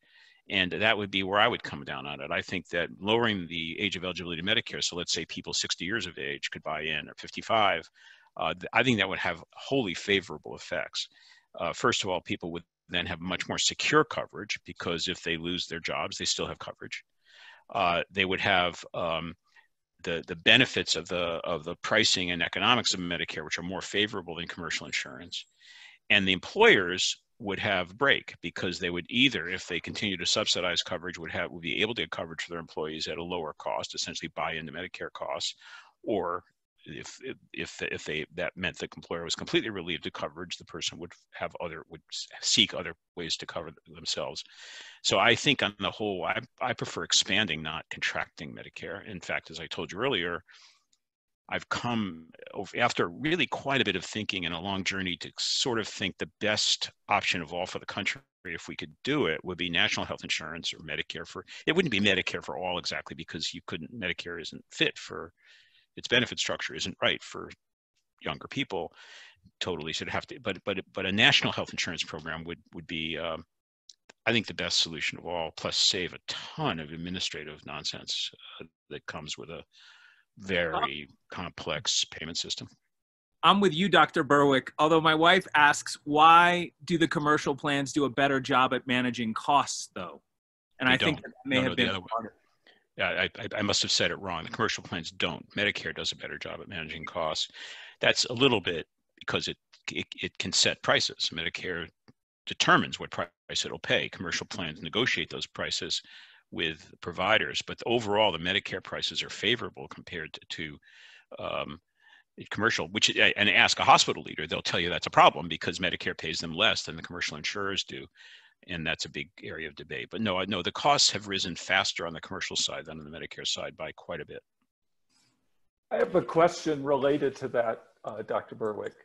And that would be where I would come down on it. I think that lowering the age of eligibility to Medicare, so let's say people 60 years of age could buy in or 55, uh, I think that would have wholly favorable effects. Uh, first of all, people would then have much more secure coverage because if they lose their jobs, they still have coverage. Uh, they would have um, the the benefits of the of the pricing and economics of Medicare, which are more favorable than commercial insurance, and the employers would have break because they would either, if they continue to subsidize coverage, would have would be able to get coverage for their employees at a lower cost, essentially buy into Medicare costs, or if if if they that meant the employer was completely relieved of coverage, the person would have other would seek other ways to cover themselves. So I think on the whole, I I prefer expanding, not contracting Medicare. In fact, as I told you earlier, I've come after really quite a bit of thinking and a long journey to sort of think the best option of all for the country, if we could do it, would be national health insurance or Medicare for. It wouldn't be Medicare for all exactly because you couldn't. Medicare isn't fit for its benefit structure isn't right for younger people totally should have to but but but a national health insurance program would would be um, i think the best solution of all plus save a ton of administrative nonsense uh, that comes with a very complex payment system i'm with you dr berwick although my wife asks why do the commercial plans do a better job at managing costs though and they i think don't. that may No, have no, been the other way. I, I, I must have said it wrong. The commercial plans don't. Medicare does a better job at managing costs. That's a little bit because it, it, it can set prices. Medicare determines what price it'll pay. Commercial plans negotiate those prices with providers, but overall, the Medicare prices are favorable compared to, to um, commercial. Which and ask a hospital leader, they'll tell you that's a problem because Medicare pays them less than the commercial insurers do and that's a big area of debate. But no, know the costs have risen faster on the commercial side than on the Medicare side by quite a bit. I have a question related to that, uh, Dr. Berwick.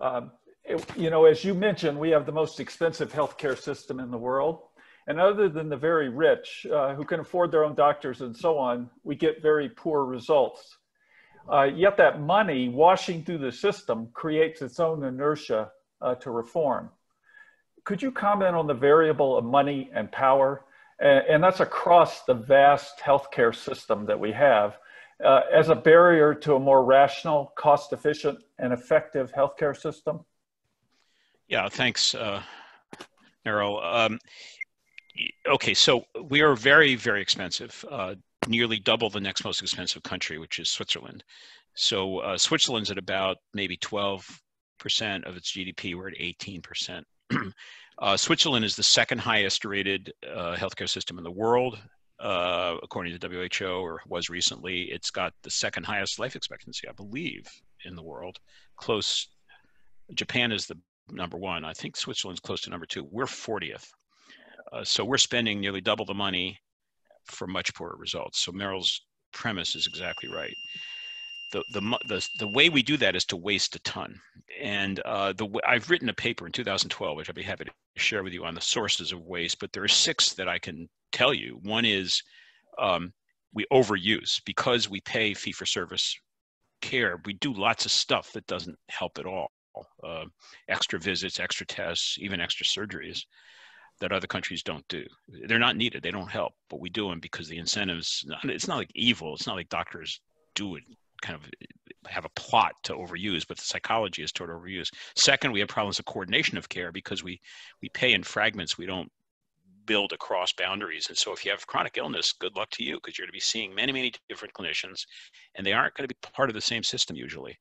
Um, it- you know, as you mentioned, we have the most expensive healthcare system in the world. And other than the very rich uh, who can afford their own doctors and so on, we get very poor results. Uh, yet that money washing through the system creates its own inertia uh, to reform. Could you comment on the variable of money and power? And, and that's across the vast healthcare system that we have uh, as a barrier to a more rational, cost efficient, and effective healthcare system? Yeah, thanks, uh, Errol. Um, okay, so we are very, very expensive, uh, nearly double the next most expensive country, which is Switzerland. So uh, Switzerland's at about maybe 12% of its GDP. We're at 18%. [CLEARS THROAT] uh, Switzerland is the second highest rated uh, healthcare system in the world, uh, according to WHO, or was recently. It's got the second highest life expectancy, I believe, in the world. Close. Japan is the number one. I think Switzerland's close to number two. We're 40th. Uh, so we're spending nearly double the money for much poorer results. So Merrill's premise is exactly right. The, the, the, the way we do that is to waste a ton. And uh, the, I've written a paper in 2012, which I'd be happy to share with you on the sources of waste, but there are six that I can tell you. One is um, we overuse because we pay fee for service care. We do lots of stuff that doesn't help at all. Uh, extra visits, extra tests, even extra surgeries that other countries don't do. They're not needed. They don't help, but we do them because the incentives. It's not like evil. It's not like doctors do it kind of have a plot to overuse, but the psychology is toward overuse. Second, we have problems of coordination of care because we we pay in fragments. We don't build across boundaries. And so if you have chronic illness, good luck to you because you're going to be seeing many, many different clinicians and they aren't going to be part of the same system usually.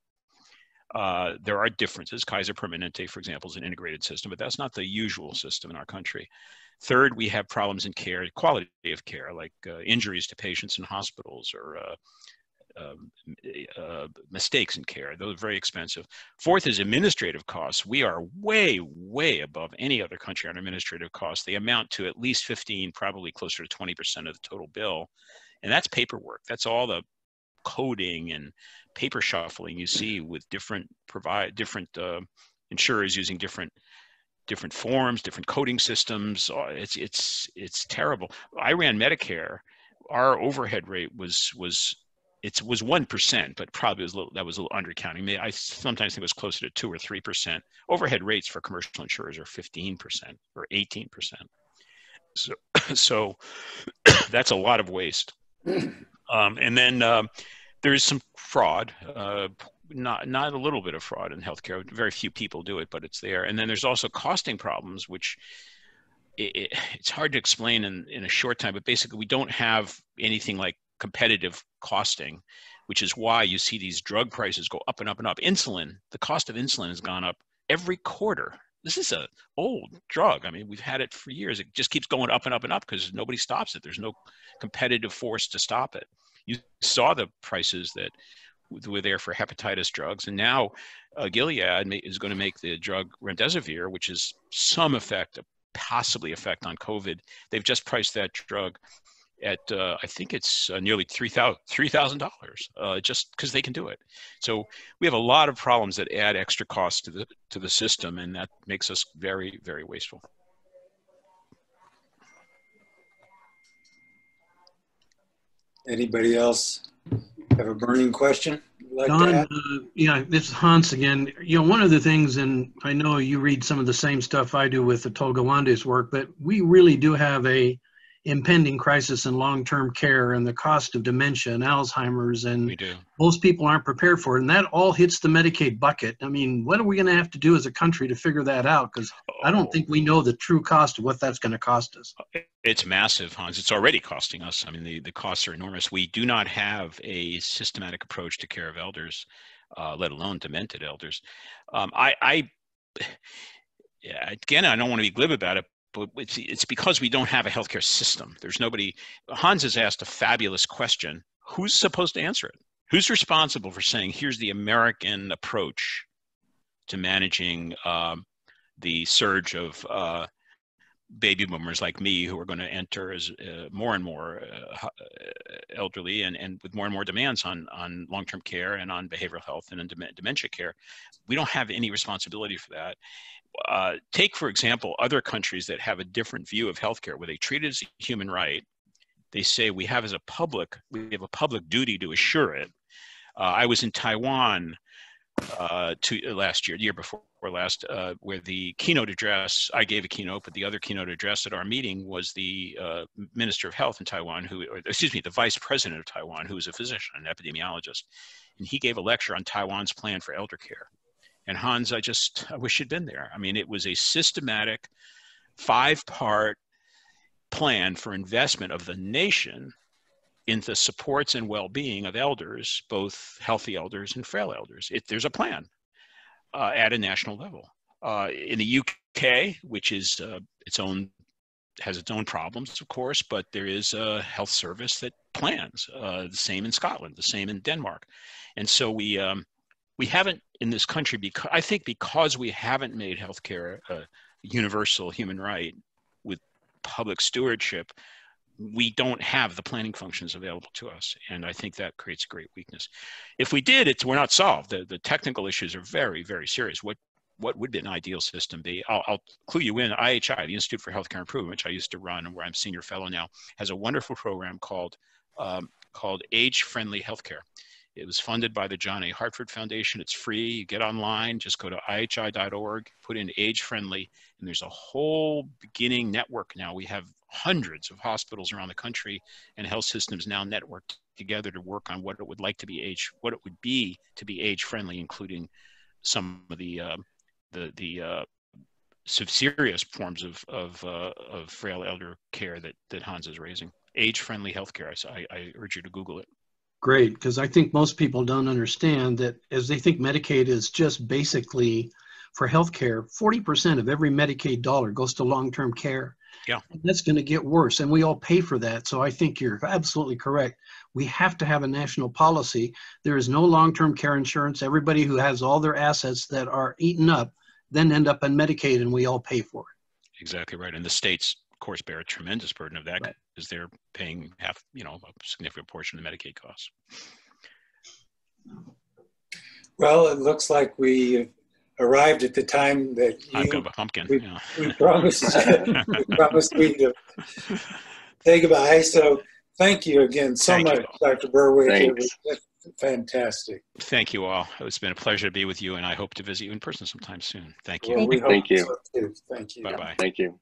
Uh, there are differences. Kaiser Permanente, for example, is an integrated system, but that's not the usual system in our country. Third, we have problems in care, quality of care, like uh, injuries to patients in hospitals or uh, um, uh, mistakes in care. Those are very expensive. Fourth is administrative costs. We are way, way above any other country on administrative costs. They amount to at least 15, probably closer to 20% of the total bill. And that's paperwork. That's all the coding and paper shuffling you see with different provide different uh, insurers using different different forms, different coding systems. Uh, It's it's it's terrible. I ran Medicare. Our overhead rate was was it was one percent, but probably was a little, that was a little undercounting. I sometimes think it was closer to two or three percent. Overhead rates for commercial insurers are fifteen percent or eighteen percent. So, [COUGHS] so [COUGHS] that's a lot of waste. Um, and then um, there's some fraud, uh, not not a little bit of fraud in healthcare. Very few people do it, but it's there. And then there's also costing problems, which it, it, it's hard to explain in, in a short time. But basically, we don't have anything like competitive costing, which is why you see these drug prices go up and up and up. Insulin, the cost of insulin has gone up every quarter. This is a old drug. I mean, we've had it for years. It just keeps going up and up and up because nobody stops it. There's no competitive force to stop it. You saw the prices that were there for hepatitis drugs, and now uh, Gilead is going to make the drug remdesivir, which is some effect, possibly effect on COVID. They've just priced that drug at uh, I think it's uh, nearly three thousand dollars uh, just because they can do it. So we have a lot of problems that add extra costs to the to the system, and that makes us very very wasteful. Anybody else have a burning question? Like Don, uh, yeah, this is Hans again. You know, one of the things, and I know you read some of the same stuff I do with the Atul Gawande's work, but we really do have a impending crisis in long-term care and the cost of dementia and Alzheimer's and most people aren't prepared for it and that all hits the Medicaid bucket. I mean, what are we going to have to do as a country to figure that out cuz I don't think we know the true cost of what that's going to cost us. It's massive, Hans. It's already costing us. I mean, the, the costs are enormous. We do not have a systematic approach to care of elders, uh, let alone demented elders. Um, I, I [SIGHS] yeah, again, I don't want to be glib about it, but it's, it's because we don't have a healthcare system. There's nobody. Hans has asked a fabulous question. Who's supposed to answer it? Who's responsible for saying, here's the American approach to managing um, the surge of uh, baby boomers like me who are going to enter as uh, more and more uh, elderly and, and with more and more demands on, on long-term care and on behavioral health and on dementia care. We don't have any responsibility for that uh, take, for example, other countries that have a different view of healthcare, where they treat it as a human right. They say we have as a public, we have a public duty to assure it. Uh, I was in Taiwan uh, to, uh, last year, year before last, uh, where the keynote address, I gave a keynote, but the other keynote address at our meeting was the Minister of Health in Taiwan, who, or, excuse me, the Vice President of Taiwan, who is a physician, an epidemiologist. And he gave a lecture on Taiwan's plan for elder care. And Hans, I just I wish you'd been there. I mean, it was a systematic five part plan for investment of the nation in the supports and well being of elders, both healthy elders and frail elders. It, there's a plan uh, at a national level. Uh, in the UK, which is uh, its own has its own problems, of course, but there is a health service that plans. Uh, the same in Scotland, the same in Denmark, and so we um, we haven't in this country because I think because we haven't made healthcare a universal human right with public stewardship, we don't have the planning functions available to us, and I think that creates a great weakness. If we did, it's we're not solved. The the technical issues are very very serious. What what would be an ideal system be? I'll, I'll, clue you in. IHI, the Institute for Healthcare Improvement, which I used to run and where I'm senior fellow now, has a wonderful program called um, called Age Friendly Healthcare. It was funded by the John A. Hartford Foundation. It's free. You get online, just go to ihi.org, put in age friendly, and there's a whole beginning network now. We have hundreds of hospitals around the country and health systems now networked together to work on what it would like to be age, what it would be to be age friendly, including some of the uh, the the uh, serious forms of of, uh, of frail elder care that that Hans is raising. Age friendly healthcare. I, I urge you to Google it great because I think most people don't understand that as they think Medicaid is just basically for healthcare, 40% of every Medicaid dollar goes to long-term care. Yeah. And that's going to get worse and we all pay for that. So I think you're absolutely correct. We have to have a national policy. There is no long-term care insurance. Everybody who has all their assets that are eaten up then end up on Medicaid and we all pay for it. Exactly right. And the states course, bear a tremendous burden of that right. because they're paying half, you know, a significant portion of the Medicaid costs. Well, it looks like we arrived at the time that you, I've got a pumpkin. We, yeah. we promised, [LAUGHS] we promised we to say goodbye. So thank you again so Thank much, you. Dr. Berwick. It was fantastic. Thank you all. It's been a pleasure to be with you, and I hope to visit you in person sometime soon. Thank you. Well, we hope Thank you. so too. Thank you. Bye bye. Thank you.